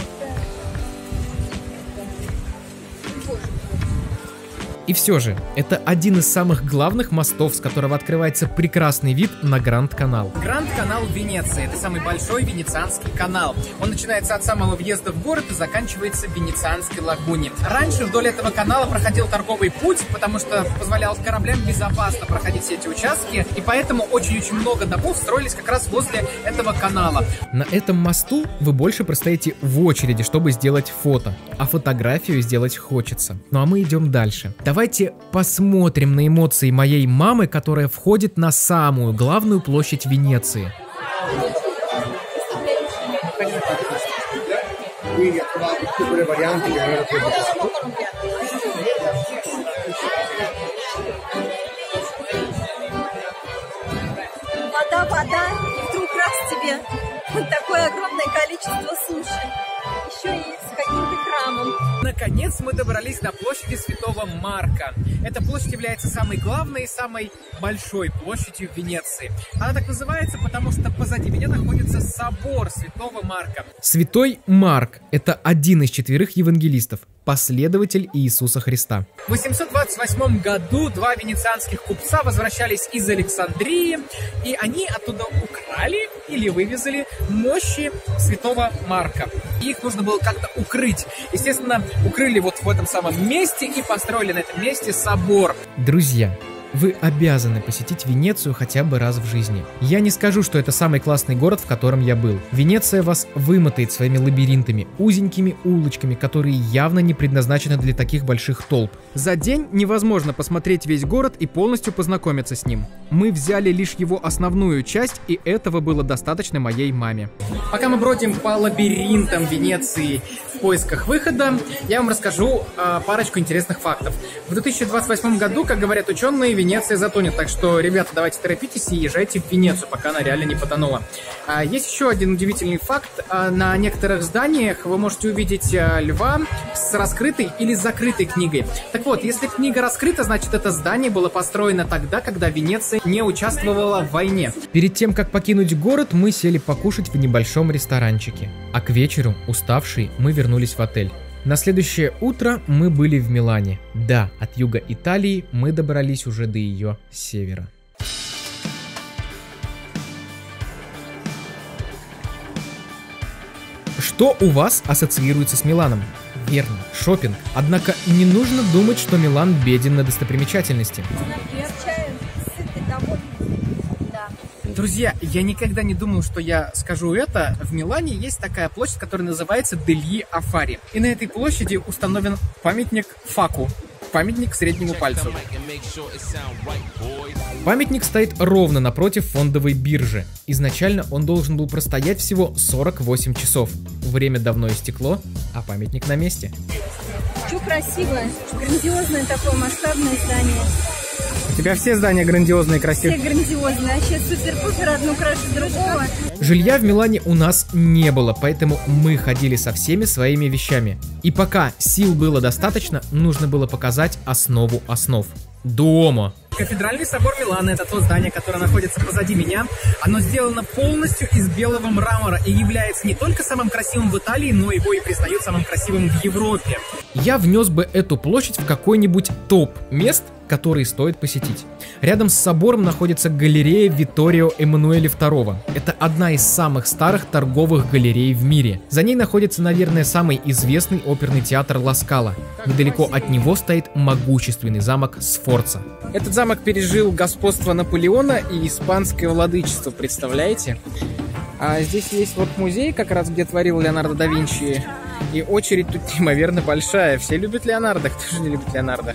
И все же, это один из самых главных мостов, с которого открывается прекрасный вид на Гранд-канал. Гранд-канал Венеции. Это самый большой венецианский канал. Он начинается от самого въезда в город и заканчивается в Венецианской лагуне. Раньше вдоль этого канала проходил торговый путь, потому что позволял кораблям безопасно проходить все эти участки, и поэтому очень-очень много домов строились как раз возле этого канала. На этом мосту вы больше простоите в очереди, чтобы сделать фото, а фотографию сделать хочется. Ну а мы идем дальше. Давайте посмотрим на эмоции моей мамы, которая входит на самую главную площадь Венеции. вода, вода, и вдруг раз тебе такое огромное количество суши. Еще с каким-то храмом. Наконец мы добрались до площади Святого Марка. Эта площадь является самой главной и самой большой площадью в Венеции. Она так называется, потому что позади меня находится собор Святого Марка. Святой Марк – это один из четверых евангелистов, последователь Иисуса Христа. В 828 году два венецианских купца возвращались из Александрии, и они оттуда украли или вывезли мощи святого Марка. Их нужно было как-то укрыть. Естественно, укрыли вот в этом самом месте и построили на этом месте собор. Друзья, Вы обязаны посетить Венецию хотя бы раз в жизни. Я не скажу, что это самый классный город, в котором я был. Венеция вас вымотает своими лабиринтами, узенькими улочками, которые явно не предназначены для таких больших толп. За день невозможно посмотреть весь город и полностью познакомиться с ним. Мы взяли лишь его основную часть, и этого было достаточно моей маме. Пока мы бродим по лабиринтам Венеции поисках выхода, я вам расскажу э, парочку интересных фактов. В 2028 году, как говорят ученые, Венеция затонет, так что, ребята, давайте торопитесь и езжайте в Венецию, пока она реально не потонула. А, есть еще один удивительный факт. А, на некоторых зданиях вы можете увидеть а, льва с раскрытой или закрытой книгой. Так вот, если книга раскрыта, значит это здание было построено тогда, когда Венеция не участвовала в войне. Перед тем, как покинуть город, мы сели покушать в небольшом ресторанчике. А к вечеру, уставшие, мы вернулись в отель. На следующее утро мы были в Милане. Да, от юга Италии мы добрались уже до ее севера. Что у вас ассоциируется с Миланом? Верно, шопинг. Однако не нужно думать, что Милан беден на достопримечательности. Да. Друзья, я никогда не думал, что я скажу это. В Милане есть такая площадь, которая называется Дельи Афари. И на этой площади установлен памятник Факу. Памятник среднему пальцу. Памятник стоит ровно напротив фондовой биржи. Изначально он должен был простоять всего 48 часов. Время давно истекло, а памятник на месте. Чё красивое, грандиозное такое масштабное здание. У тебя все здания грандиозные и Все красивые. грандиозные, вообще супер-пупер, одну краше другого. Жилья в Милане у нас не было, поэтому мы ходили со всеми своими вещами. И пока сил было достаточно, нужно было показать основу основ. Дома. Кафедральный собор Милана – это то здание, которое находится позади меня. Оно сделано полностью из белого мрамора и является не только самым красивым в Италии, но его и признают самым красивым в Европе. Я внес бы эту площадь в какой-нибудь топ мест, которые стоит посетить. Рядом с собором находится галерея Виторио Эммануэля II. Это одна из самых старых торговых галерей в мире. За ней находится, наверное, самый известный оперный театр Ласкала. Недалеко от него стоит могущественный замок Сфорца. Этот замок пережил господство Наполеона и испанское владычество, представляете? А здесь есть вот музей, как раз где творил Леонардо да Винчи. И очередь тут неимоверно большая. Все любят Леонардо, кто же не любит Леонардо?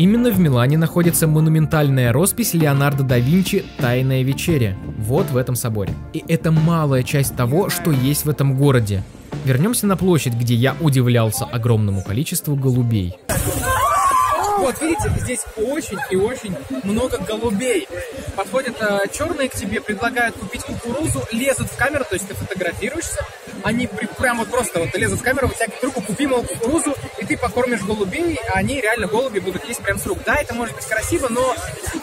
Именно в Милане находится монументальная роспись Леонардо да Винчи «Тайная вечеря». Вот в этом соборе. И это малая часть того, что есть в этом городе. Вернемся на площадь, где я удивлялся огромному количеству голубей. Вот, видите, здесь очень и очень много голубей. Подходят э, черные к тебе, предлагают купить кукурузу, лезут в камеру, то есть ты фотографируешься, они прям вот просто вот лезут в камеру, тебя руку купи, мол, кукурузу, и ты покормишь голубей, а они реально голуби будут есть прям с рук. Да, это может быть красиво, но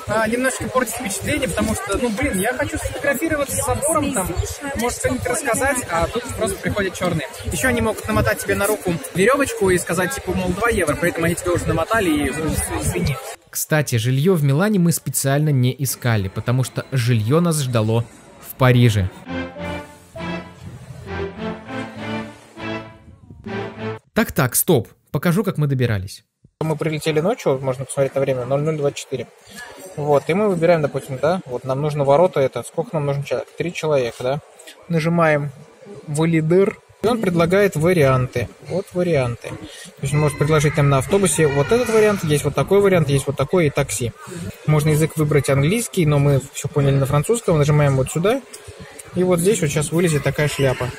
а, немножко портит впечатление, потому что, ну, блин, я хочу сфотографироваться с собором, там, может что-нибудь рассказать, а тут просто приходят черные. Еще они могут намотать тебе на руку веревочку и сказать, типа, мол, 2 евро, поэтому они тебе уже намотали и извини. Кстати, жилье в Милане мы специально не искали, потому что жилье нас ждало в Париже. Так-так, стоп. Покажу, как мы добирались. Мы прилетели ночью, можно посмотреть на время, 0024. Вот, и мы выбираем, допустим, да, вот нам нужно ворота, это, сколько нам нужно человек? Три человека, да? Нажимаем валидер, и он предлагает варианты. Вот варианты. То есть он может предложить нам на автобусе вот этот вариант, есть вот такой вариант, есть вот такой и такси. Можно язык выбрать английский, но мы все поняли на французском. Нажимаем вот сюда, и вот здесь вот сейчас вылезет такая шляпа.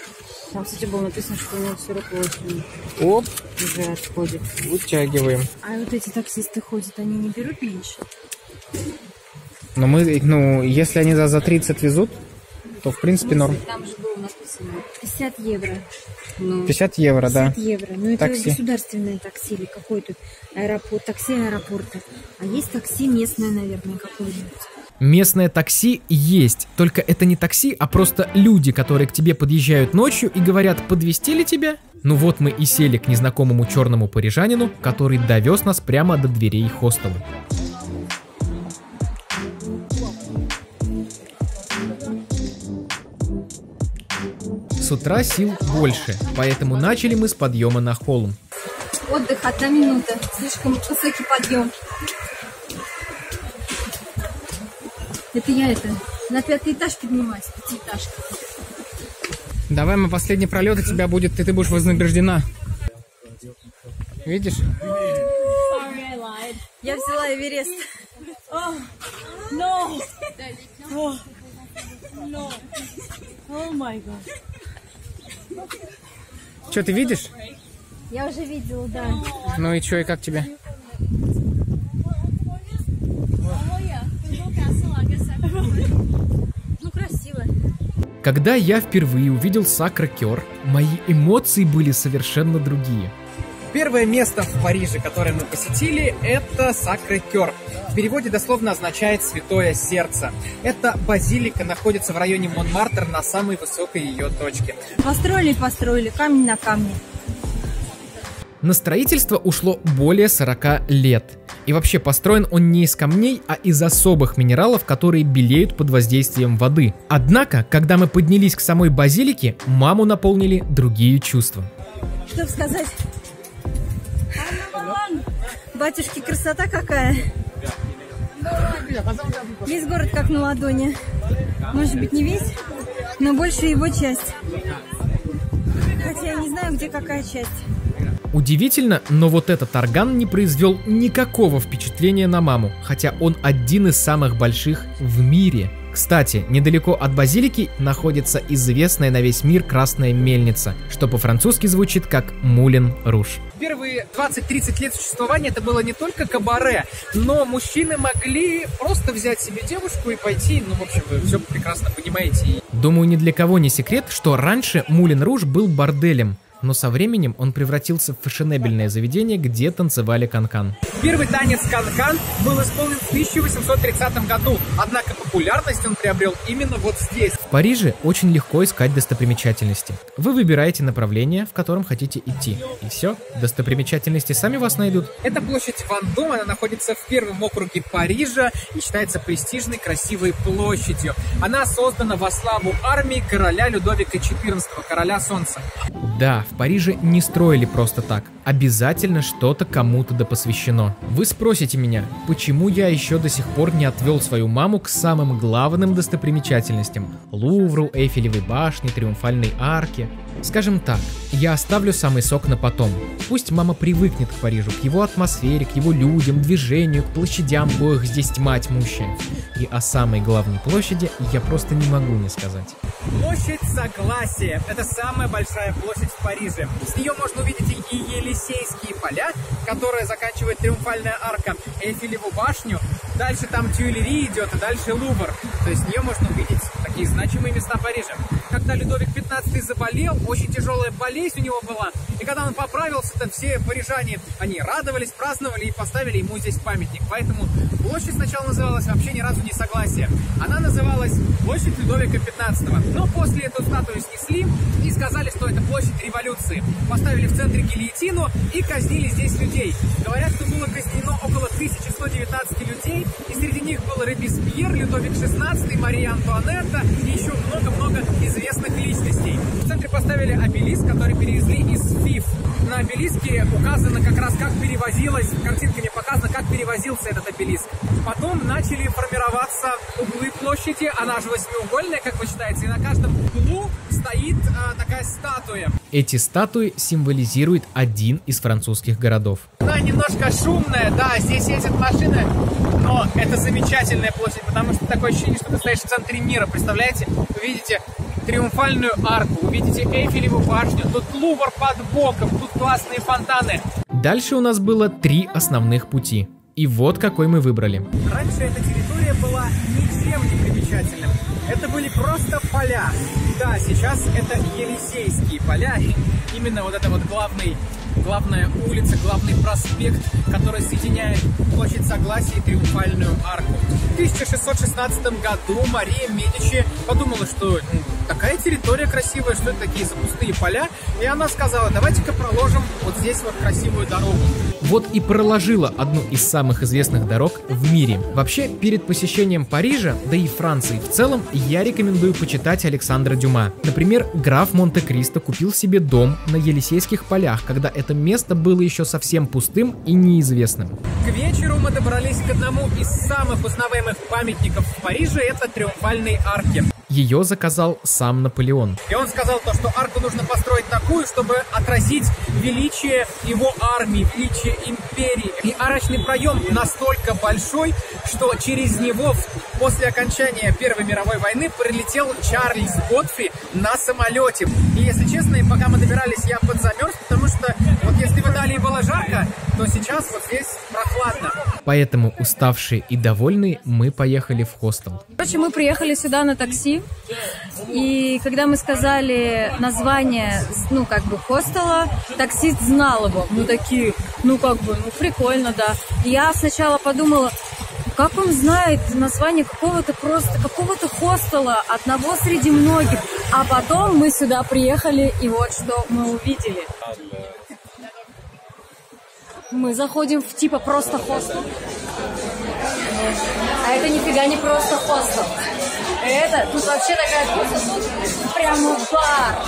Там, кстати, было написано, что у него 48 Оп, уже отходит. вытягиваем. А вот эти таксисты ходят, они не берут меньше? Но мы, ну, если они за, за 30 везут, то в принципе норм. Там же было написано. 50 евро. Ну, 50 евро, да. 50 евро. Ну, это Такси. государственное такси или какой тут аэропорт, такси аэропорта. А есть такси местное, наверное, какое-нибудь. Местное такси есть, только это не такси, а просто люди, которые к тебе подъезжают ночью и говорят, подвести ли тебя? Ну вот мы и сели к незнакомому черному парижанину, который довез нас прямо до дверей хостела. С утра сил больше, поэтому начали мы с подъема на холм. Отдых одна минута. Слишком высокий подъем. Это я это, на пятый этаж поднимаюсь, пятиэтажка. Давай, мы последний пролет, и тебя будет, и ты будешь вознаграждена. Видишь? Я взяла Эверест. Что, ты видишь? Я уже видела, да. Ну и что, и как тебе? Ну, красиво. Когда я впервые увидел Сакракер, мои эмоции были совершенно другие. Первое место в Париже, которое мы посетили, это Сакрé-Кёр. В переводе дословно означает «святое сердце». Эта базилика находится в районе Монмартр на самой высокой ее точке. Построили, построили, камень на камне. На строительство ушло более 40 лет. И вообще построен он не из камней, а из особых минералов, которые белеют под воздействием воды. Однако, когда мы поднялись к самой базилике, маму наполнили другие чувства. Что сказать? Батюшки, красота какая. Весь город как на ладони. Может быть, не весь, но больше его часть. Хотя я не знаю, где какая часть. Удивительно, но вот этот орган не произвел никакого впечатления на маму, хотя он один из самых больших в мире. Кстати, недалеко от базилики находится известная на весь мир красная мельница, что по-французски звучит как Мулен Руж. Первые 20-30 лет существования это было не только кабаре, но мужчины могли просто взять себе девушку и пойти, ну, в общем, вы все прекрасно понимаете. Думаю, ни для кого не секрет, что раньше Мулен Руж был борделем, но со временем он превратился в фешенебельное заведение, где танцевали канкан. Первый танец канкан был исполнен в 1830 году, однако популярность он приобрел именно вот здесь. В Париже очень легко искать достопримечательности. Вы выбираете направление, в котором хотите идти. И все, достопримечательности сами вас найдут. Эта площадь Вандом, она находится в первом округе Парижа и считается престижной, красивой площадью. Она создана во славу армии короля Людовика XIV, короля солнца. Да, в Париже не строили просто так. Обязательно что-то кому-то да посвящено. Вы спросите меня, почему я еще до сих пор не отвел свою маму к самым главным достопримечательностям? Лувру, Эйфелевой башне, Триумфальной арке. Скажем так, я оставлю самый сок на потом. Пусть мама привыкнет к Парижу, к его атмосфере, к его людям, движению, к площадям, коих здесь тьма тьмущая. И о самой главной площади я просто не могу не сказать. Площадь Согласия – это самая большая площадь в Париже. С нее можно увидеть и Елисейские поля, которые заканчивает Триумфальная арка, Эйфелеву башню, дальше там Тюильри идет, и дальше Лувр. То есть с нее можно увидеть такие значимые места Парижа. Когда Людовик XV заболел, очень тяжелая болезнь у него была, и когда он поправился, то все парижане, они радовались, праздновали и поставили ему здесь памятник. Поэтому площадь сначала называлась вообще ни разу не Согласие. Она называлась Площадь Людовика XV. Но после эту статую снесли и сказали, что это площадь революции. Поставили в центре гильотину и казнили здесь людей. Говорят, что было казнено около 1119 людей, и среди них был Робеспьер, Людовик XVI, Мария Антуанетта и еще много-много известных личностей. В центре поставили обелиск, который перевезли из ФИФ. На обелиске указано как раз, как перевозилась, картинками показано, как перевозился этот обелиск. Потом начали формироваться углы площади, она же восьмиугольная, как вы считаете, и на каждом углу стоит а, такая статуя. Эти статуи символизируют один из французских городов. Она немножко шумная, да, здесь ездят машины, но это замечательная площадь, потому что такое ощущение, что ты стоишь в центре мира, представляете? Вы видите Триумфальную арку, вы видите Эйфелеву башню, тут Лувр под боком, тут классные фонтаны. Дальше у нас было три основных пути. И вот какой мы выбрали. Раньше эта территория была ничем не примечательным. Это были просто поля. Да, сейчас это Елисейские поля. Именно вот это вот главный, главная улица, главный проспект, который соединяет площадь Согласия и Триумфальную арку. В 1616 году Мария Медичи подумала, что такая территория красивая, что это такие за пустые поля. И она сказала, давайте-ка проложим вот здесь вот красивую дорогу. Вот и проложила одну из самых известных дорог в мире. Вообще, перед посещением Парижа, да и Франции в целом, я рекомендую почитать Александра Дюма. Например, граф Монте-Кристо купил себе дом на Елисейских полях, когда это место было еще совсем пустым и неизвестным. К вечеру мы добрались к одному из самых узнаваемых памятников в Париже, это Триумфальной арке. Ее заказал сам Наполеон. И он сказал то, что арку нужно построить такую, чтобы отразить величие его армии, величие империи. И арочный проем настолько большой, что через него после окончания Первой мировой войны прилетел Чарльз Готфри на самолете. И если честно, пока мы добирались, я подзамерз, потому что вот если в Италии было жарко, то сейчас вот здесь прохладно. Поэтому, уставшие и довольные, мы поехали в хостел. Короче, мы приехали сюда на такси, и когда мы сказали название, ну, как бы, хостела, таксист знал его. Мы такие, ну, как бы, ну, прикольно, да. И я сначала подумала, как он знает название какого-то просто, какого-то хостела, одного среди многих. А потом мы сюда приехали, и вот что мы увидели. Мы заходим в типа просто хостел. А это нифига не просто хостел. Это, тут вообще такая вкуса, прямо бар.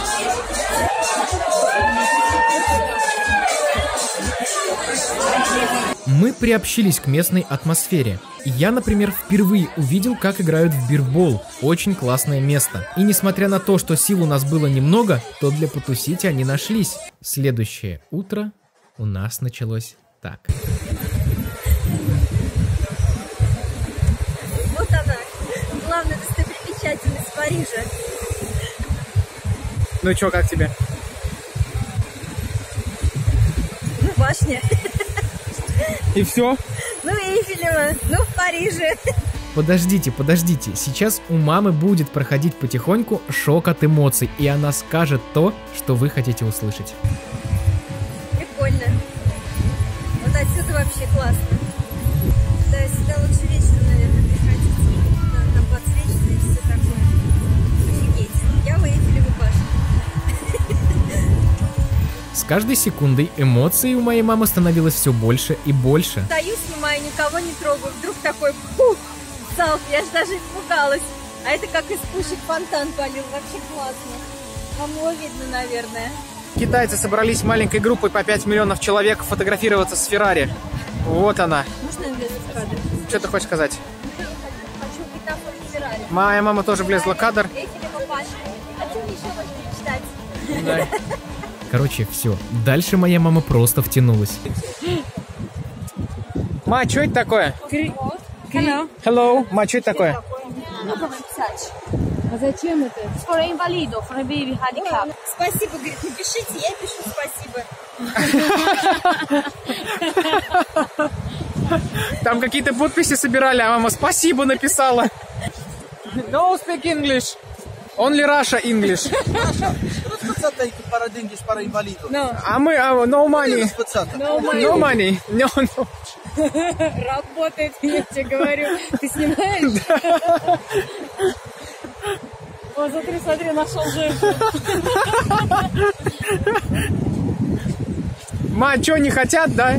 Мы приобщились к местной атмосфере. Я, например, впервые увидел, как играют в бирбол. Очень классное место. И несмотря на то, что сил у нас было немного, то для потусить они нашлись. Следующее утро у нас началось так. Вот она, главная достопримечательность Парижа. Ну чё, как тебе? Ну, башня. И все? Ну, Эйфелева. Ну, в Париже. Подождите, подождите. Сейчас у мамы будет проходить потихоньку шок от эмоций, и она скажет то, что вы хотите услышать. Прикольно. Вот отсюда вообще классно. Да, сюда лучше вечером, наверное, С каждой секундой эмоций у моей мамы становилось все больше и больше. Стою, снимаю, никого не трогаю. Вдруг такой пух, залп. Я же даже испугалась. А это как из пушек фонтан полил. Вообще классно. Вам видно, наверное. Китайцы собрались маленькой группой по 5 миллионов человек фотографироваться с Феррари. Вот она. Можно я влезу в кадр? Что ты хочешь сказать? Хочу фоне Феррари. Моя мама тоже влезла в кадр. Эйфелева Короче, все. Дальше моя мама просто втянулась. Ма, что это такое? Hello. Hello. Ма, что это такое? А зачем это? For invalidов, for baby handicap. Спасибо, говорит, напишите, я пишу спасибо. Там какие-то подписи собирали, а мама спасибо написала. No speak English. Only Russia English. Spățată cu para dengue și para invalido. А мы, а, no money. Spățată. No money. No, no. Работает, я тебе говорю. Ты снимаешь? О, смотри, смотри, нашел женщину. Ма, что, не хотят, да?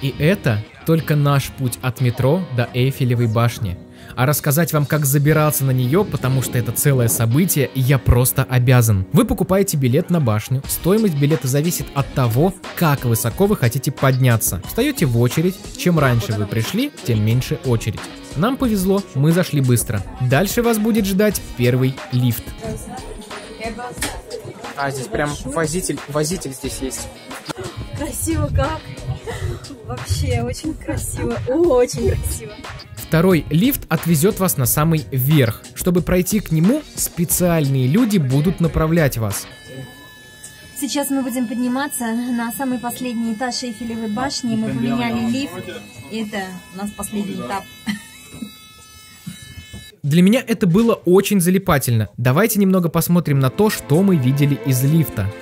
И это только наш путь от метро до Эйфелевой башни. А рассказать вам, как забираться на нее, потому что это целое событие, я просто обязан. Вы покупаете билет на башню. Стоимость билета зависит от того, как высоко вы хотите подняться. Встаете в очередь. Чем раньше вы пришли, тем меньше очередь. Нам повезло, мы зашли быстро. Дальше вас будет ждать первый лифт. А, здесь прям возитель, возитель здесь есть. Красиво как? Вообще, очень красиво. Очень красиво. Второй лифт отвезет вас на самый верх. Чтобы пройти к нему, специальные люди будут направлять вас. Сейчас мы будем подниматься на самый последний этаж Эйфелевой башни. Мы поменяли лифт. И это у нас последний этап. Для меня это было очень залипательно. Давайте немного посмотрим на то, что мы видели из лифта.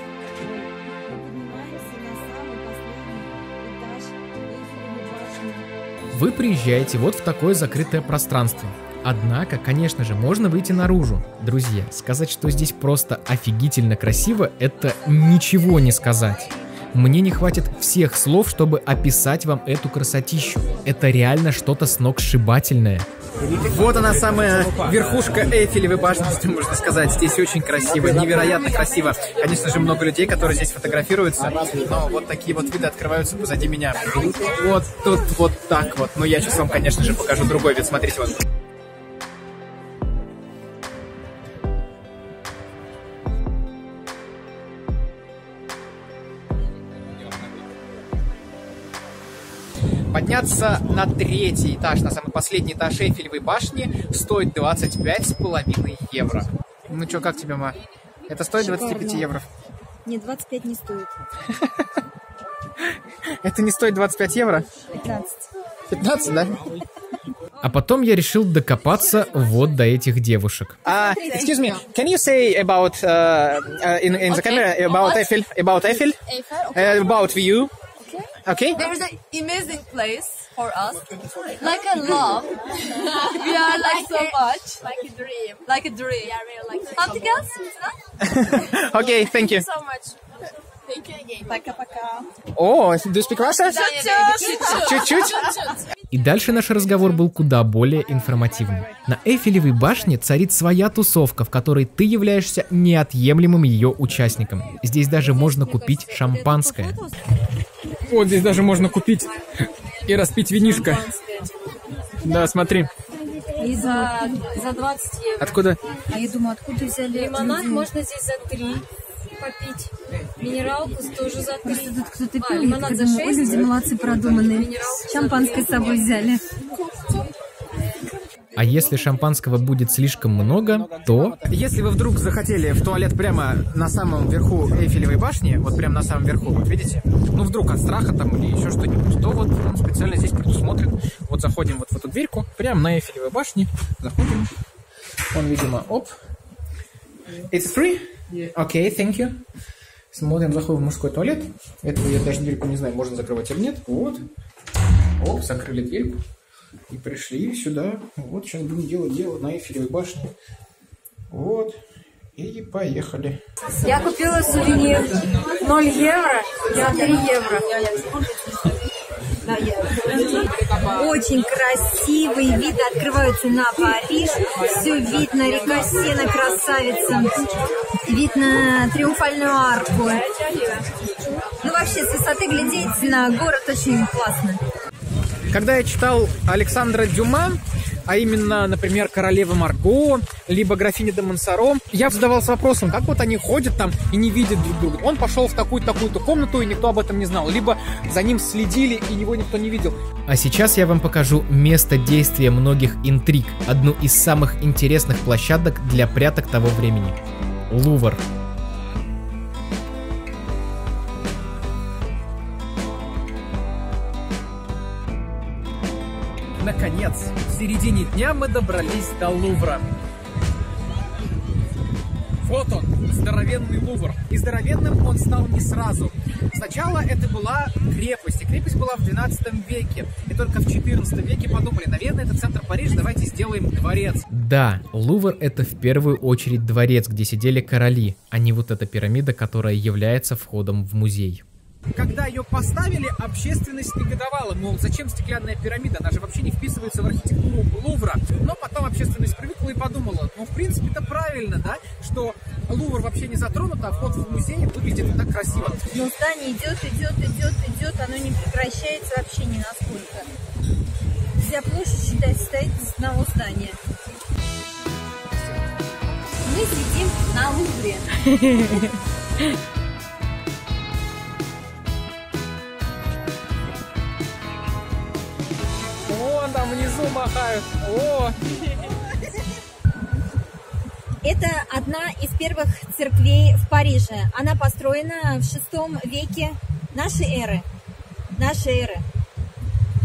Вы приезжаете вот в такое закрытое пространство. Однако, конечно же, можно выйти наружу. Друзья, сказать, что здесь просто офигительно красиво, это ничего не сказать. Мне не хватит всех слов, чтобы описать вам эту красотищу. Это реально что-то сногсшибательное. Вот она самая верхушка Эйфелевой башни, можно сказать. Здесь очень красиво, невероятно красиво. Конечно же, много людей, которые здесь фотографируются, но вот такие вот виды открываются позади меня. Вот тут вот так вот. Но я сейчас вам, конечно же, покажу другой вид. Смотрите, вот. Подняться на третий этаж, на самый последний этаж Эйфелевой башни стоит 25,5 евро. Ну что, как тебе, Ма? Это стоит 25 Шикарно. евро? Не, 25 не стоит. Это не стоит 25 евро? 15. 15, да? А потом я решил докопаться вот до этих девушек. Uh, excuse me, can you say about uh, uh, in in the camera about Eiffel about Eiffel Eiffel, uh, about view? Okay. There's an amazing place for us, like a love. we are like so much, like a dream, like a dream. Yeah, really like something else. Okay, thank you. so much. Thank you again. Пока-пока. О, do you speak Russian? Чуть-чуть. И дальше наш разговор был куда более информативным. На Эйфелевой башне царит своя тусовка, в которой ты являешься неотъемлемым ее участником. Здесь даже можно купить шампанское. Вот здесь даже можно купить и распить винишко. Да, смотри. И за, за 20 евро. Откуда? А я думаю, откуда взяли Лимонад можно здесь за три попить. Минералку тоже за три. Просто тут кто-то А, пил, я лимонад так за думаю, люди молодцы продуманные. Шампанское с собой взяли. А если шампанского будет слишком много, то... Если вы вдруг захотели в туалет прямо на самом верху Эйфелевой башни, вот прямо на самом верху, вот видите, ну вдруг от страха там или еще что-нибудь, то вот он специально здесь предусмотрен. Вот заходим вот в эту дверьку, прямо на Эйфелевой башне, заходим. Он, видимо, оп. It's free? Окей, okay, thank you. Смотрим, заходим в мужской туалет. Этого я даже дверьку не знаю, можно закрывать или нет. Вот. Оп, закрыли дверьку. И пришли сюда. Вот сейчас будем делать дело на Эйфелевой башне. Вот. И поехали. Я купила сувенир 0 евро, я 3 евро. Очень красивые виды открываются на Париж. Все видно, река Сена красавица. Вид на триумфальную арку. Ну вообще, с высоты глядеть на город очень классно. Когда я читал Александра Дюма, а именно, например, «Королева Марго», либо «Графиня де Монсоро», я задавался вопросом, как вот они ходят там и не видят друг друга. Он пошел в такую-то такую-то комнату, и никто об этом не знал. Либо за ним следили, и его никто не видел. А сейчас я вам покажу место действия многих интриг, одну из самых интересных площадок для пряток того времени. Лувр. Наконец, в середине дня мы добрались до Лувра. Вот он, здоровенный Лувр. И здоровенным он стал не сразу. Сначала это была крепость, и крепость была в 12 веке. И только в 14 веке подумали, наверное, это центр Парижа, давайте сделаем дворец. Да, Лувр это в первую очередь дворец, где сидели короли, а не вот эта пирамида, которая является входом в музей. Когда ее поставили, общественность негодовала, мол, зачем стеклянная пирамида, она же вообще не вписывается в архитектуру Лувра. Но потом общественность привыкла и подумала, ну, в принципе, это правильно, да, что Лувр вообще не затронут, а вход в музей выглядит так красиво. Но здание идет, идет, идет, идет, оно не прекращается вообще ни насколько. Вся площадь, считай, состоит из одного здания. Мы сидим на Лувре. Вон там внизу махают. О, Это одна из первых церквей в Париже. Она построена в шестом веке нашей эры. Нашей эры.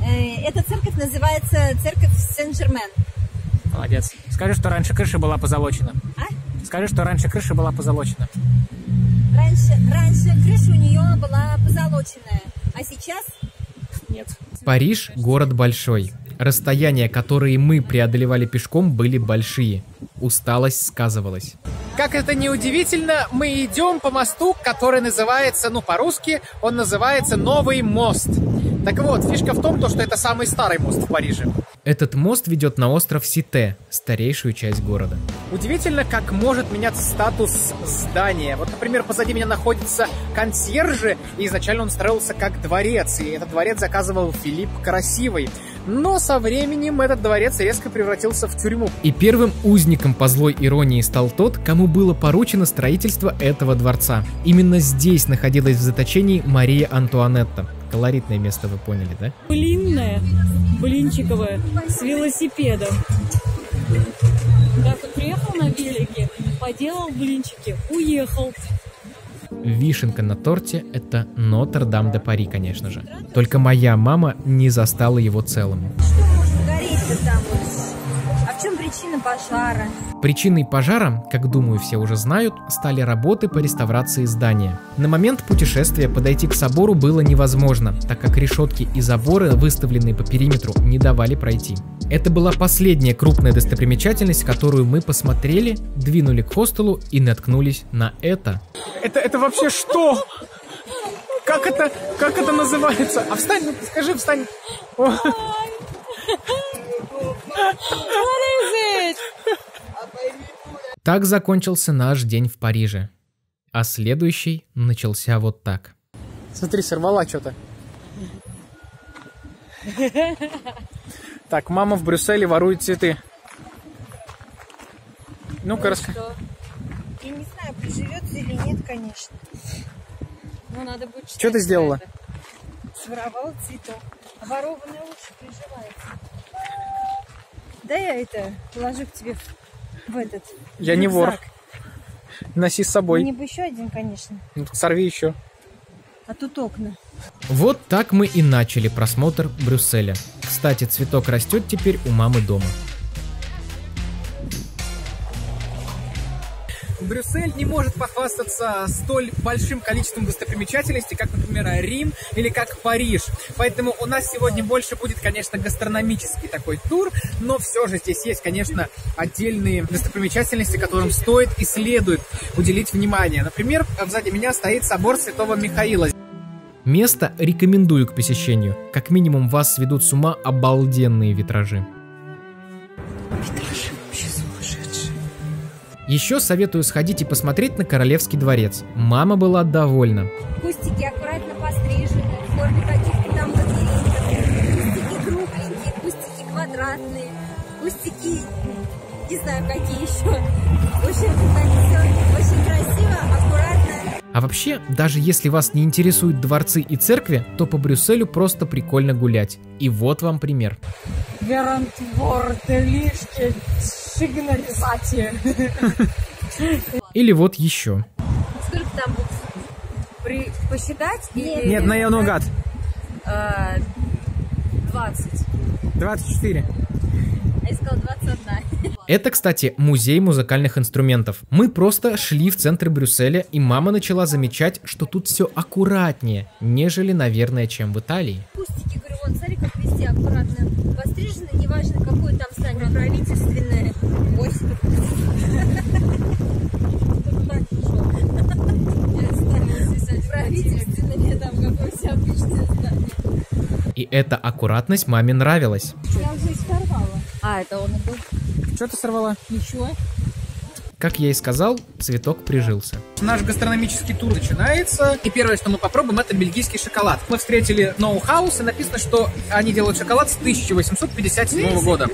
Э, Эта церковь называется церковь Сен-Жермен. молодец. Скажи, что раньше крыша была позолочена. А? Скажи, что раньше крыша была позолочена. Раньше, раньше крыша у нее была позолоченная, а сейчас Нет. Париж – город большой. Расстояния, которые мы преодолевали пешком, были большие. Усталость сказывалась. Как это не удивительно, мы идем по мосту, который называется, ну по-русски, он называется Новый мост. Так вот, фишка в том, то, что это самый старый мост в Париже. Этот мост ведет на остров Сите, старейшую часть города. Удивительно, как может меняться статус здания. Вот, например, позади меня находится консьержи, и изначально он строился как дворец, и этот дворец заказывал Филипп Красивый. Но со временем этот дворец резко превратился в тюрьму. И первым узником по злой иронии стал тот, кому было поручено строительство этого дворца. Именно здесь находилась в заточении Мария Антуанетта. Колоритное место, вы поняли, да? Блинная, блинчиковая, с велосипедом. Так, приехал на велике, поделал блинчики, уехал. Вишенка на торте – это Нотр-Дам-де-Пари, конечно же. Только моя мама не застала его целым. Что может гореть-то там пожара? Причиной пожара, как думаю все уже знают, стали работы по реставрации здания. На момент путешествия подойти к собору было невозможно, так как решетки и заборы, выставленные по периметру, не давали пройти. Это была последняя крупная достопримечательность, которую мы посмотрели, двинули к хостелу и наткнулись на это. Это, это вообще что? Как это, как это называется? А встань, ну, скажи, встань. О. Так закончился наш день в Париже. А следующий начался вот так. Смотри, сорвала что-то. Так, мама в Брюсселе ворует цветы. Ну-ка, расскажи. Я не знаю, приживется или нет, конечно. Ну, надо будет Что ты сделала? Своровал цветок. Ворованное лучше приживается. Да я это положу к тебе в, в этот Я не вор. рюкзак. Носи с собой. Мне бы еще один, конечно. Ну, сорви еще. А тут окна. Вот так мы и начали просмотр Брюсселя. Кстати, цветок растет теперь у мамы дома. Брюссель не может похвастаться столь большим количеством достопримечательностей, как, например, Рим или как Париж. Поэтому у нас сегодня больше будет, конечно, гастрономический такой тур, но все же здесь есть, конечно, отдельные достопримечательности, которым стоит и следует уделить внимание. Например, сзади меня стоит собор Святого Михаила. Место рекомендую к посещению. Как минимум вас сведут с ума обалденные витражи. Еще советую сходить и посмотреть на Королевский дворец. Мама была довольна. Кустики аккуратно пострижены, в форме каких-то там. Кустики кругленькие, кустики квадратные, кустики, не знаю, какие еще. В общем, так все очень красиво. А вообще, даже если вас не интересуют дворцы и церкви, то по Брюсселю просто прикольно гулять. И вот вам пример. Или вот еще. Сколько там? При... Посчитать? Или... Нет, на я наугад. А, 20. 24. Я сказала 21. Это, кстати, музей музыкальных инструментов. Мы просто шли в центр Брюсселя, и мама начала замечать, что тут все аккуратнее, нежели, наверное, чем в Италии. Кустики, говорю, вон, смотри, как везде аккуратно пострижены, неважно, какое там здание, правительственное. Ой. Правительственное, там какое все обычное здание. И эта аккуратность маме нравилась. Я уже сорвала. А, это он и был. Что ты сорвала? Ничего. Как я и сказал, цветок прижился. Наш гастрономический тур начинается, и первое, что мы попробуем, это бельгийский шоколад. Мы встретили Ноу Хаус, и написано, что они делают шоколад с 1857 года.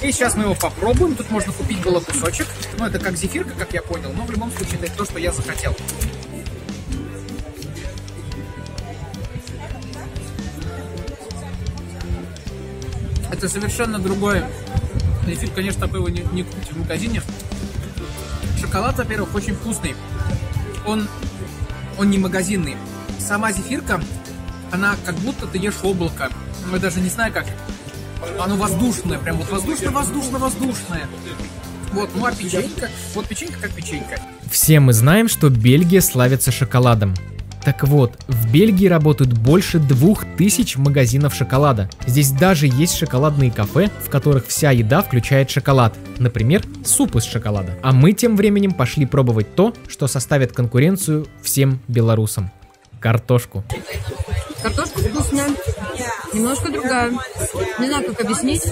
И сейчас мы его попробуем. Тут можно купить было кусочек. Ну, это как зефирка, как я понял, но в любом случае это то, что я захотел. Это совершенно другое. Зефир, конечно, такой не, не купите в магазине. Шоколад, во-первых, очень вкусный. Он, он не магазинный. Сама зефирка, она как будто ты ешь облако. Ну, Я даже не знаю как. Оно воздушное, прям вот воздушно-воздушно-воздушное. Вот, ну а печенька, вот печенька как печенька. Все мы знаем, что Бельгия славится шоколадом. Так вот, в Бельгии работают больше двух тысяч магазинов шоколада. Здесь даже есть шоколадные кафе, в которых вся еда включает шоколад. Например, суп из шоколада. А мы тем временем пошли пробовать то, что составит конкуренцию всем белорусам. Картошку. Картошка вкусная, немножко другая. Не знаю, как объяснить,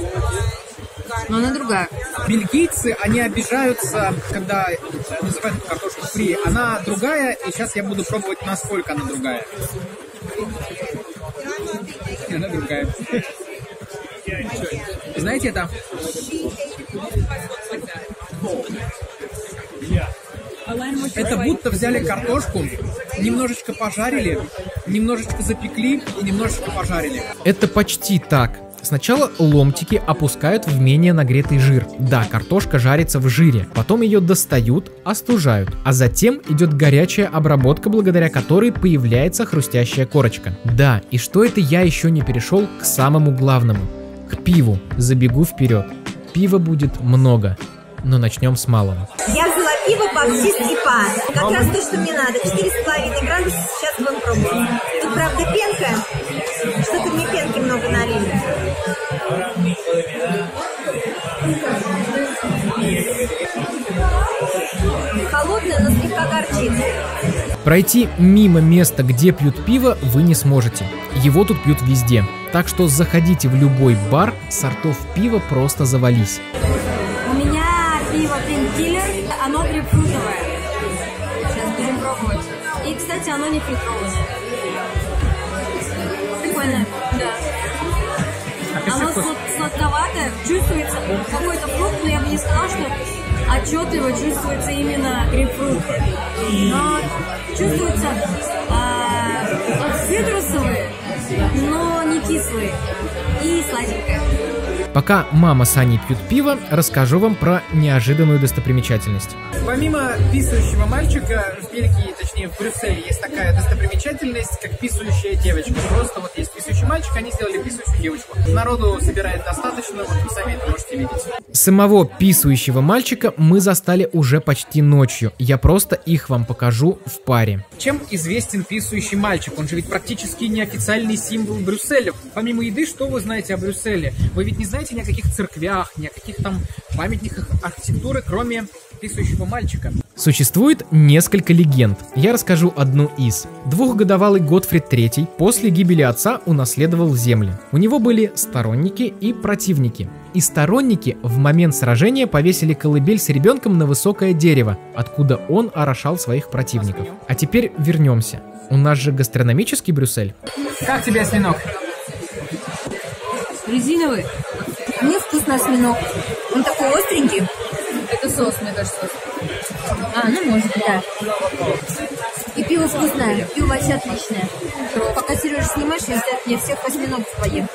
но она другая. Бельгийцы, они обижаются, когда называют эту картошку фри. Она другая, и сейчас я буду пробовать, насколько она другая. Она другая. Знаете это? Это будто взяли картошку, немножечко пожарили, немножечко запекли и немножечко пожарили. Это почти так. Сначала ломтики опускают в менее нагретый жир. Да, картошка жарится в жире. Потом ее достают, остужают. А затем идет горячая обработка, благодаря которой появляется хрустящая корочка. Да, и что это я еще не перешел к самому главному. К пиву. Забегу вперед. Пива будет много. Но начнем с малого. Я взяла пиво Баптист ИПА. Как раз то, что мне надо. 4,5 градуса. Сейчас будем пробовать. Тут, правда, пенка. Холодное, но слегка горчит. Пройти мимо места, где пьют пиво, вы не сможете. Его тут пьют везде. Так что заходите в любой бар, сортов пива просто завались. У меня пиво Пенкиллер. Оно грейпфрутовое. Сейчас будем пробовать. И, кстати, оно не фильтровое. Прикольно. Да. Оно слад- сладковатое, чувствуется какой-то фрукт, но я бы не сказала, что отчет его чувствуется именно грейпфрут. Но чувствуется цитрусовые, но не кислые и сладенькое. Пока мама с Аней пьют пиво, расскажу вам про неожиданную достопримечательность. Помимо писающего мальчика в Бельгии, точнее в Брюсселе, есть такая достопримечательность, как писающая девочка. Просто вот есть писающий мальчик, они сделали писающую девочку. Народу собирает достаточно, вот вы сами это можете видеть. Самого писающего мальчика мы застали уже почти ночью. Я просто их вам покажу в паре. Чем известен писающий мальчик? Он же ведь практически неофициальный символ Брюсселя. Помимо еды, что вы знаете о Брюсселе? Вы ведь не знаете ни о каких церквях, ни о каких там памятниках архитектуры, кроме писающего мальчика. Существует несколько легенд. Я расскажу одну из. Двухгодовалый Готфрид III после гибели отца унаследовал земли. У него были сторонники и противники. И сторонники в момент сражения повесили колыбель с ребенком на высокое дерево, откуда он орошал своих противников. А теперь вернемся. У нас же гастрономический Брюссель. Как тебе осьминог? Резиновый. Осьминог. Он такой остренький. Это соус, мне кажется. А, ну может да. И пиво вкусное. Пиво вообще отличное. Пока Сережа снимаешь, я, я всех осьминогов поем.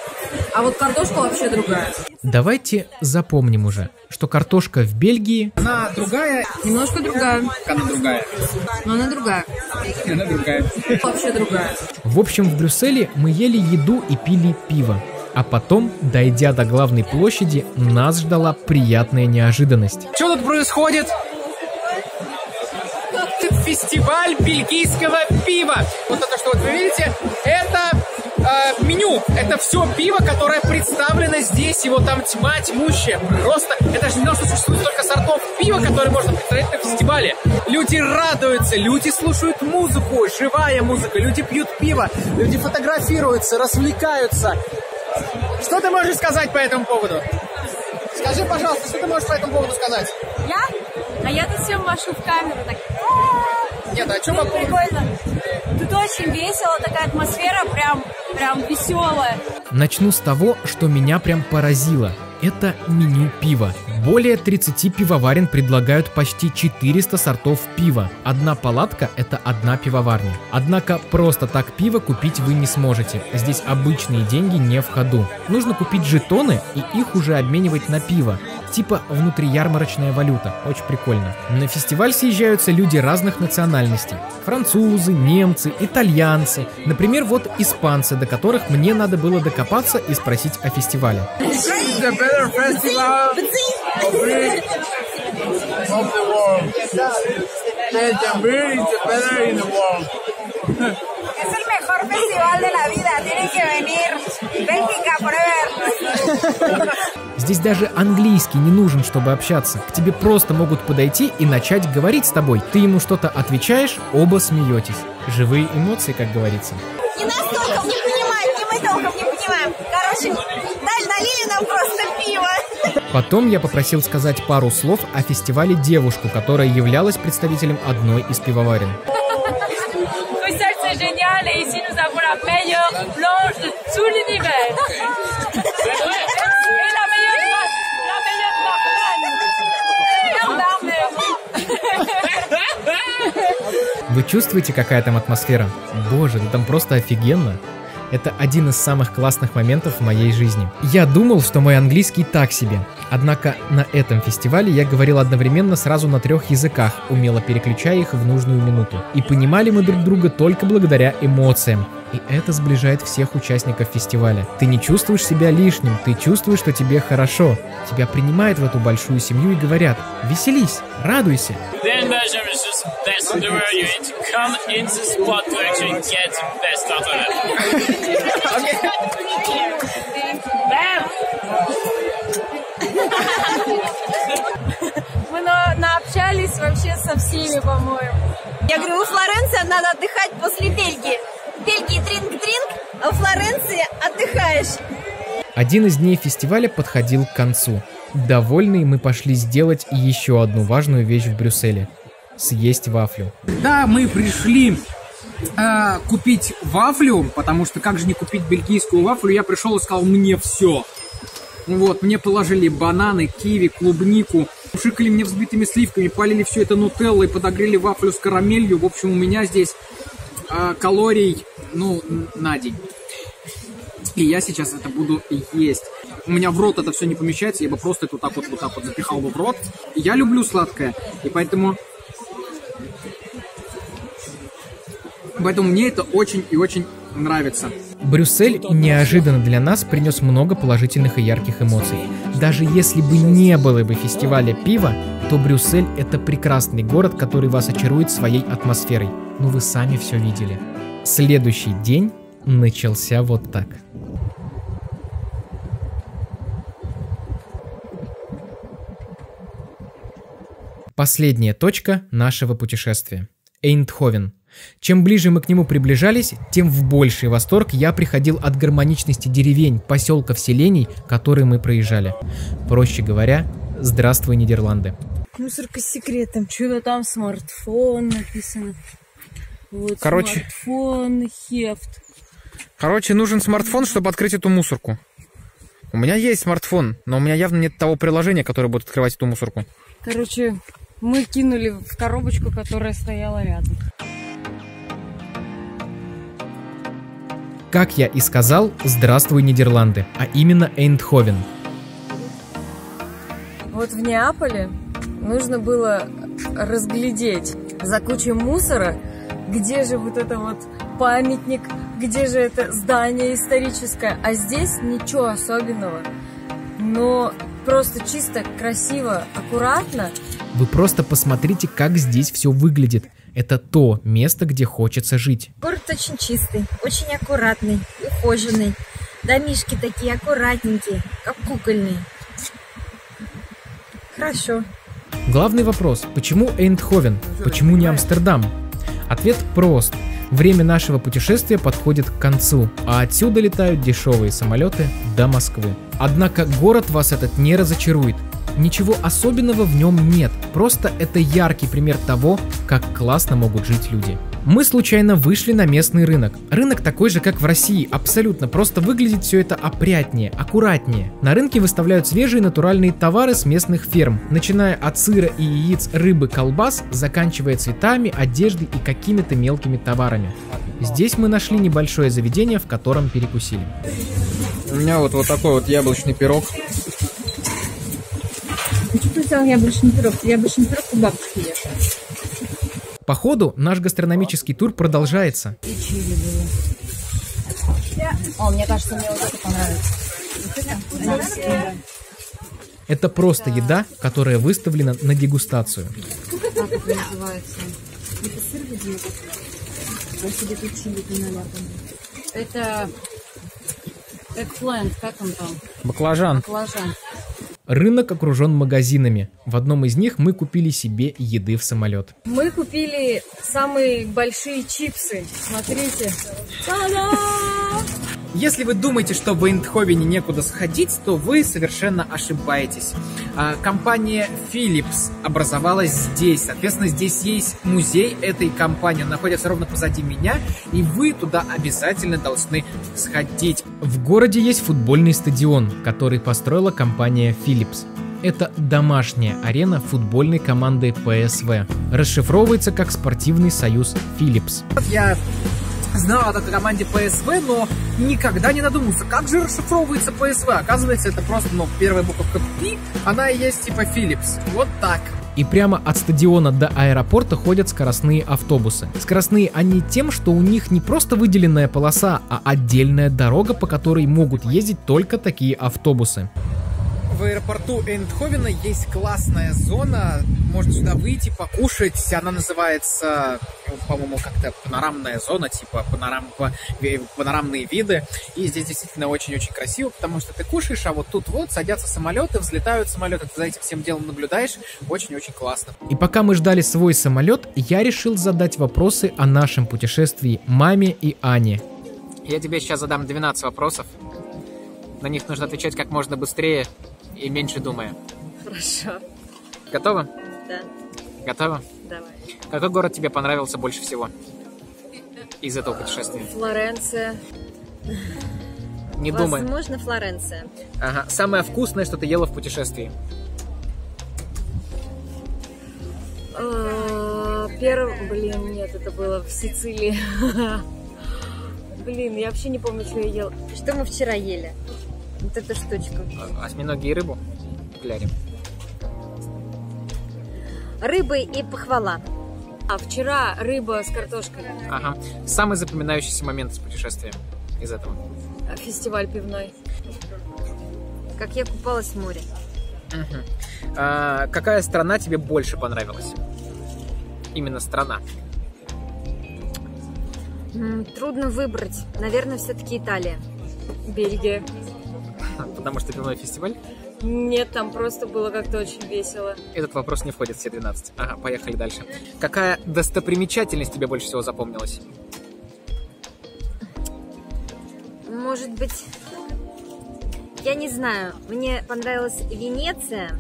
А вот картошка вообще другая. Давайте запомним уже, что картошка в Бельгии Она другая, Немножко другая, она другая. но она другая. Она другая. Вообще другая. В общем, в Брюсселе мы ели еду и пили пиво. А потом, дойдя до главной площади, нас ждала приятная неожиданность. Что тут происходит? Тут фестиваль бельгийского пива. Вот это, что вот вы видите, это э, меню. Это все пиво, которое представлено здесь. Его там тьма тьмущая. Просто это же не то, что существует столько сортов пива, которые можно представить на фестивале. Люди радуются, люди слушают музыку, живая музыка. Люди пьют пиво, люди фотографируются, развлекаются. Что ты можешь сказать по этому поводу? Скажи, пожалуйста, что ты можешь по этому поводу сказать? Я? А я тут всем машу в камеру так. Нет, а что по поводу... Прикольно. Тут очень весело, такая атмосфера прям, прям веселая. Начну с того, что меня прям поразило. Это меню пива. Более 30 пивоварен предлагают почти 400 сортов пива. Одна палатка – это одна пивоварня. Однако просто так пиво купить вы не сможете. Здесь обычные деньги не в ходу. Нужно купить жетоны и их уже обменивать на пиво. Типа внутриярмарочная валюта. Очень прикольно. На фестиваль съезжаются люди разных национальностей. Французы, немцы, итальянцы. Например, вот испанцы, до которых мне надо было докопаться и спросить о фестивале. the better festival of the world. And the beer is the better in the world. Es el mejor festival de la vida. Tienen que venir. Bélgica forever. Здесь даже английский не нужен, чтобы общаться. К тебе просто могут подойти и начать говорить с тобой. Ты ему что-то отвечаешь, оба смеетесь. Живые эмоции, как говорится. И нас толком не понимают, и мы толком не понимаем. Короче, налили нам просто пиво. Потом я попросил сказать пару слов о фестивале девушку, которая являлась представителем одной из пивоварен. Вы чувствуете, какая там атмосфера? Боже, да там просто офигенно. Это один из самых классных моментов в моей жизни. Я думал, что мой английский так себе. Однако на этом фестивале я говорил одновременно сразу на трех языках, умело переключая их в нужную минуту. И понимали мы друг друга только благодаря эмоциям. И это сближает всех участников фестиваля. Ты не чувствуешь себя лишним, ты чувствуешь, что тебе хорошо. Тебя принимают в эту большую семью и говорят «Веселись, радуйся». Just the world. You need to come into spot to actually get best out of it. Мы на- наобщались вообще со всеми, по-моему. Я говорю, во Флоренции надо отдыхать после Бельгии. В Бельгии тринг-тринг, а в Флоренции отдыхаешь. Один из дней фестиваля подходил к концу. Довольные мы пошли сделать еще одну важную вещь в Брюсселе – съесть вафлю. Да, мы пришли э, купить вафлю, потому что как же не купить бельгийскую вафлю, я пришел и сказал, мне все. Вот, мне положили бананы, киви, клубнику, пшикали мне взбитыми сливками, полили все это нутеллой, подогрели вафлю с карамелью. В общем, у меня здесь э, калорий, ну, на день. И я сейчас это буду есть. У меня в рот это все не помещается, я бы просто это вот так вот, вот так вот запихал бы в рот. Я люблю сладкое, и поэтому Поэтому мне это очень и очень нравится. Брюссель неожиданно для нас принес много положительных и ярких эмоций. Даже если бы не было бы фестиваля пива, то Брюссель – это прекрасный город, который вас очарует своей атмосферой. Но вы сами все видели. Следующий день начался вот так. Последняя точка нашего путешествия. Эйндховен. Чем ближе мы к нему приближались, тем в больший восторг я приходил от гармоничности деревень, поселков, селений, которые мы проезжали. Проще говоря, здравствуй, Нидерланды. Мусорка с секретом. Что-то там смартфон написано. Вот Короче. смартфон, хефт. Короче, нужен смартфон, чтобы открыть эту мусорку. У меня есть смартфон, но у меня явно нет того приложения, которое будет открывать эту мусорку. Короче, мы кинули в коробочку, которая стояла рядом. Как я и сказал, здравствуй, Нидерланды, а именно Эйндховен. Вот в Неаполе нужно было разглядеть за кучей мусора, где же вот это вот памятник, где же это здание историческое. А здесь ничего особенного. Но просто чисто, красиво, аккуратно. Вы просто посмотрите, как здесь все выглядит. Это то место, где хочется жить. Город очень чистый, очень аккуратный, ухоженный. Домишки такие аккуратненькие, как кукольные. Хорошо. Главный вопрос, почему Эйндховен? Почему не Амстердам? Ответ прост. Время нашего путешествия подходит к концу, а отсюда летают дешевые самолеты до Москвы. Однако город вас этот не разочарует. Ничего особенного в нем нет, просто это яркий пример того, как классно могут жить люди. Мы случайно вышли на местный рынок. Рынок такой же, как в России, абсолютно, просто выглядит все это опрятнее, аккуратнее. На рынке выставляют свежие натуральные товары с местных ферм, начиная от сыра и яиц, рыбы, колбас, заканчивая цветами, одеждой и какими-то мелкими товарами. Здесь мы нашли небольшое заведение, в котором перекусили. У меня вот, вот такой вот яблочный пирог. Взял яблочный пирог? Яблочный пирог у бабушки ешь. По ходу наш гастрономический тур продолжается. И чили было. О, мне кажется, мне вот это понравится. Это просто еда, которая выставлена на дегустацию. Как это называется? сыр видимо такой. Просто где-то чили-то наляпано. Это экплент, как он там? Баклажан. Баклажан. Рынок окружен магазинами. В одном из них мы купили себе еды в самолет. Мы купили самые большие чипсы. Смотрите. Та-да! Если вы думаете, что в Эйндховене некуда сходить, то вы совершенно ошибаетесь. А, Компания Philips образовалась здесь. Соответственно, здесь есть музей этой компании. Он находится ровно позади меня, и вы туда обязательно должны сходить. В городе есть футбольный стадион, который построила компания Philips. Это домашняя арена футбольной команды PSV. Расшифровывается как спортивный союз Philips. Я знал о такой команде PSV, но никогда не додумался, как же расшифровывается PSV. Оказывается, это просто, ну, первая буковка P, она и есть типа Philips. Вот так. И прямо от стадиона до аэропорта ходят скоростные автобусы. Скоростные они тем, что у них не просто выделенная полоса, а отдельная дорога, по которой могут ездить только такие автобусы. В аэропорту Эйндховена есть классная зона. Можно сюда выйти, покушать. Она называется, ну, по-моему, как-то панорамная зона, типа панорам, панорамные виды. И здесь действительно очень-очень красиво, потому что ты кушаешь, а вот тут вот садятся самолеты, взлетают самолеты, ты за этим всем делом наблюдаешь. Очень-очень классно. И пока мы ждали свой самолет, я решил задать вопросы о нашем путешествии маме и Ане. Я тебе сейчас задам 12 вопросов. На них нужно отвечать как можно быстрее и меньше думая. Хорошо. Готова? Да, Готова? давай. Какой город тебе понравился больше всего из этого путешествия? Флоренция. Не думай. Возможно, Флоренция. Ага. Самое вкусное, что ты ела в путешествии. А, Первый... Блин, нет, это было в Сицилии. Блин, я вообще не помню, что я ела. Что мы вчера ели? Вот эта штучка. Осьминоги и рыбу? Гляри. Рыбы и похвала. А вчера рыба с картошкой. Ага. Самый запоминающийся момент из путешествия из этого. А, Фестиваль пивной. Как я купалась в море. Мгм. А, какая страна тебе больше понравилась? Именно страна. Трудно выбрать. Наверное, все-таки Италия. Бельгия. Потому что пивной фестиваль? Нет, там просто было как-то очень весело. Этот вопрос не входит в все 12. Ага, поехали дальше. Какая достопримечательность тебе больше всего запомнилась? Может быть, я не знаю. Мне понравилась Венеция.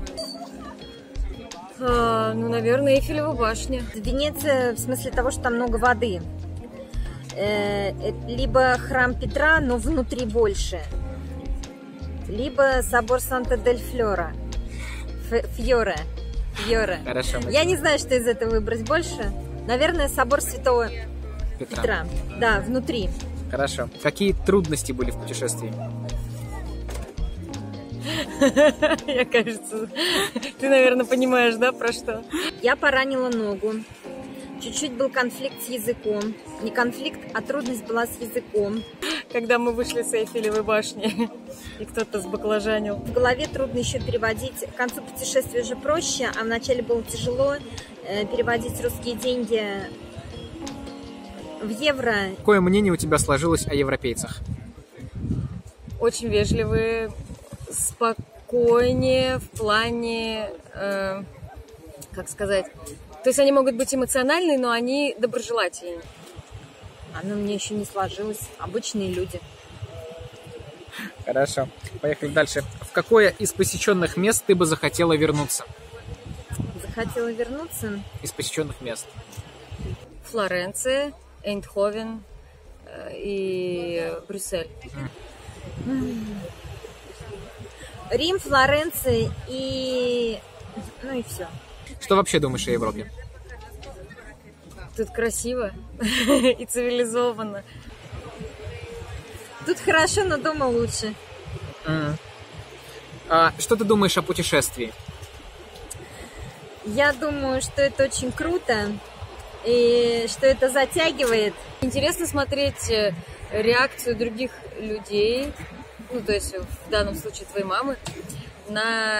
А, ну, наверное, Эйфелева башня. Венеция в смысле того, что там много воды. Э, э, Либо храм Петра, но внутри больше. Либо собор Санта-дель-Флора. Фьоре. Фьоре. Хорошо, мы Я не знаю, что из этого выбрать больше. Наверное, собор Святого Петра. Петра. Да, внутри. Хорошо. Какие трудности были в путешествии? Я, кажется, ты, наверное, понимаешь, да, про что? Я поранила ногу. Чуть-чуть был конфликт с языком. Не конфликт, а трудность была с языком. Когда мы вышли с Эйфелевой башни, и кто-то сбаклажанил. В голове трудно еще переводить. К концу путешествия уже проще, а вначале было тяжело э, переводить русские деньги в евро. Какое мнение у тебя сложилось о европейцах? Очень вежливые, спокойнее в плане, э, как сказать, то есть они могут быть эмоциональны, но они доброжелательны. Оно мне еще не сложилось. Обычные люди. Хорошо. Поехали дальше. В какое из посещенных мест ты бы захотела вернуться? Захотела вернуться. Из посещенных мест. Флоренция, Эйндховен э, и Брюссель. Рим, Флоренция и... Ну и все. Что вообще думаешь о Европе? Тут красиво и цивилизованно. Тут хорошо, но дома лучше. М. А, что ты думаешь о путешествии? Я думаю, что это очень круто. И что это затягивает. Интересно смотреть э, реакцию других людей, ну, то есть в данном случае твоей мамы, на,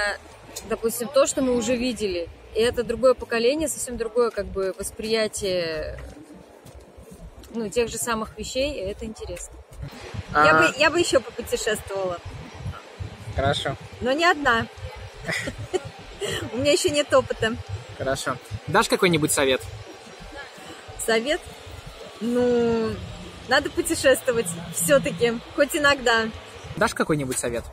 допустим, то, что мы уже видели. И это другое поколение, совсем другое как бы восприятие ну, тех же самых вещей, и это интересно. Я А, бы, я бы еще попутешествовала. Хорошо, Но не одна. У меня еще нет опыта. хорошо. Дашь какой-нибудь совет? Совет? Ну, надо путешествовать все-таки, хоть иногда. Дашь какой-нибудь совет?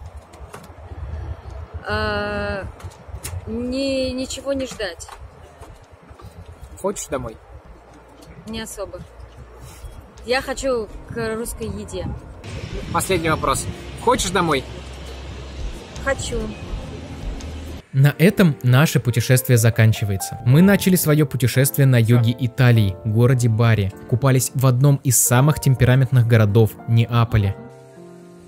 Не, ничего не ждать, Хочешь домой? не особо. Я хочу к русской еде. Последний вопрос. Хочешь домой? Хочу. На этом наше путешествие заканчивается. Мы начали свое путешествие на юге Италии, городе Бари. Купались в одном из самых темпераментных городов – Неаполе.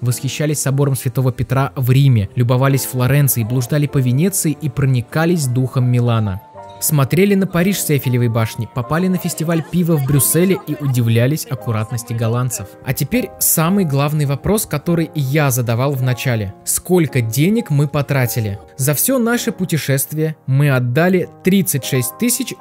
Восхищались собором Святого Петра в Риме, любовались Флоренцией, блуждали по Венеции и проникались духом Милана. Смотрели на Париж с Эйфелевой башни, попали на фестиваль пива в Брюсселе и удивлялись аккуратности голландцев. А теперь самый главный вопрос, который я задавал в начале. Сколько денег мы потратили? За все наше путешествие мы отдали 36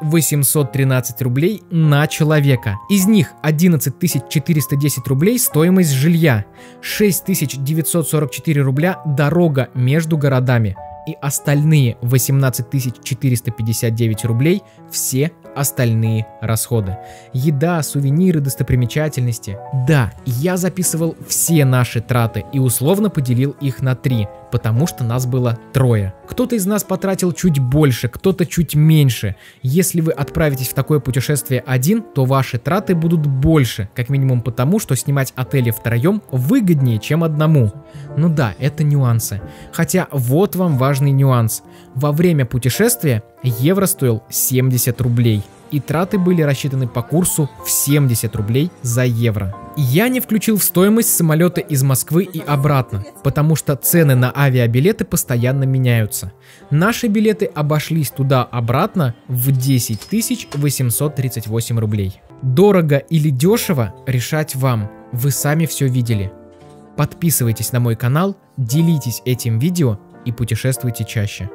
813 рублей на человека. Из них 11 410 рублей стоимость жилья, 6 944 рубля дорога между городами и остальные 18 459 рублей все остальные расходы. Еда, сувениры, достопримечательности. Да, я записывал все наши траты и условно поделил их на три, потому что нас было трое. Кто-то из нас потратил чуть больше, кто-то чуть меньше. Если вы отправитесь в такое путешествие один, то ваши траты будут больше, как минимум потому, что снимать отели втроем выгоднее, чем одному. Ну да, это нюансы. Хотя вот вам важный нюанс. Во время путешествия евро стоил 70 рублей. И траты были рассчитаны по курсу в 70 рублей за евро. Я не включил в стоимость самолета из Москвы и обратно, потому что цены на авиабилеты постоянно меняются. Наши билеты обошлись туда-обратно в 10 838 рублей. Дорого или дешево решать вам, вы сами все видели. Подписывайтесь на мой канал, делитесь этим видео и путешествуйте чаще.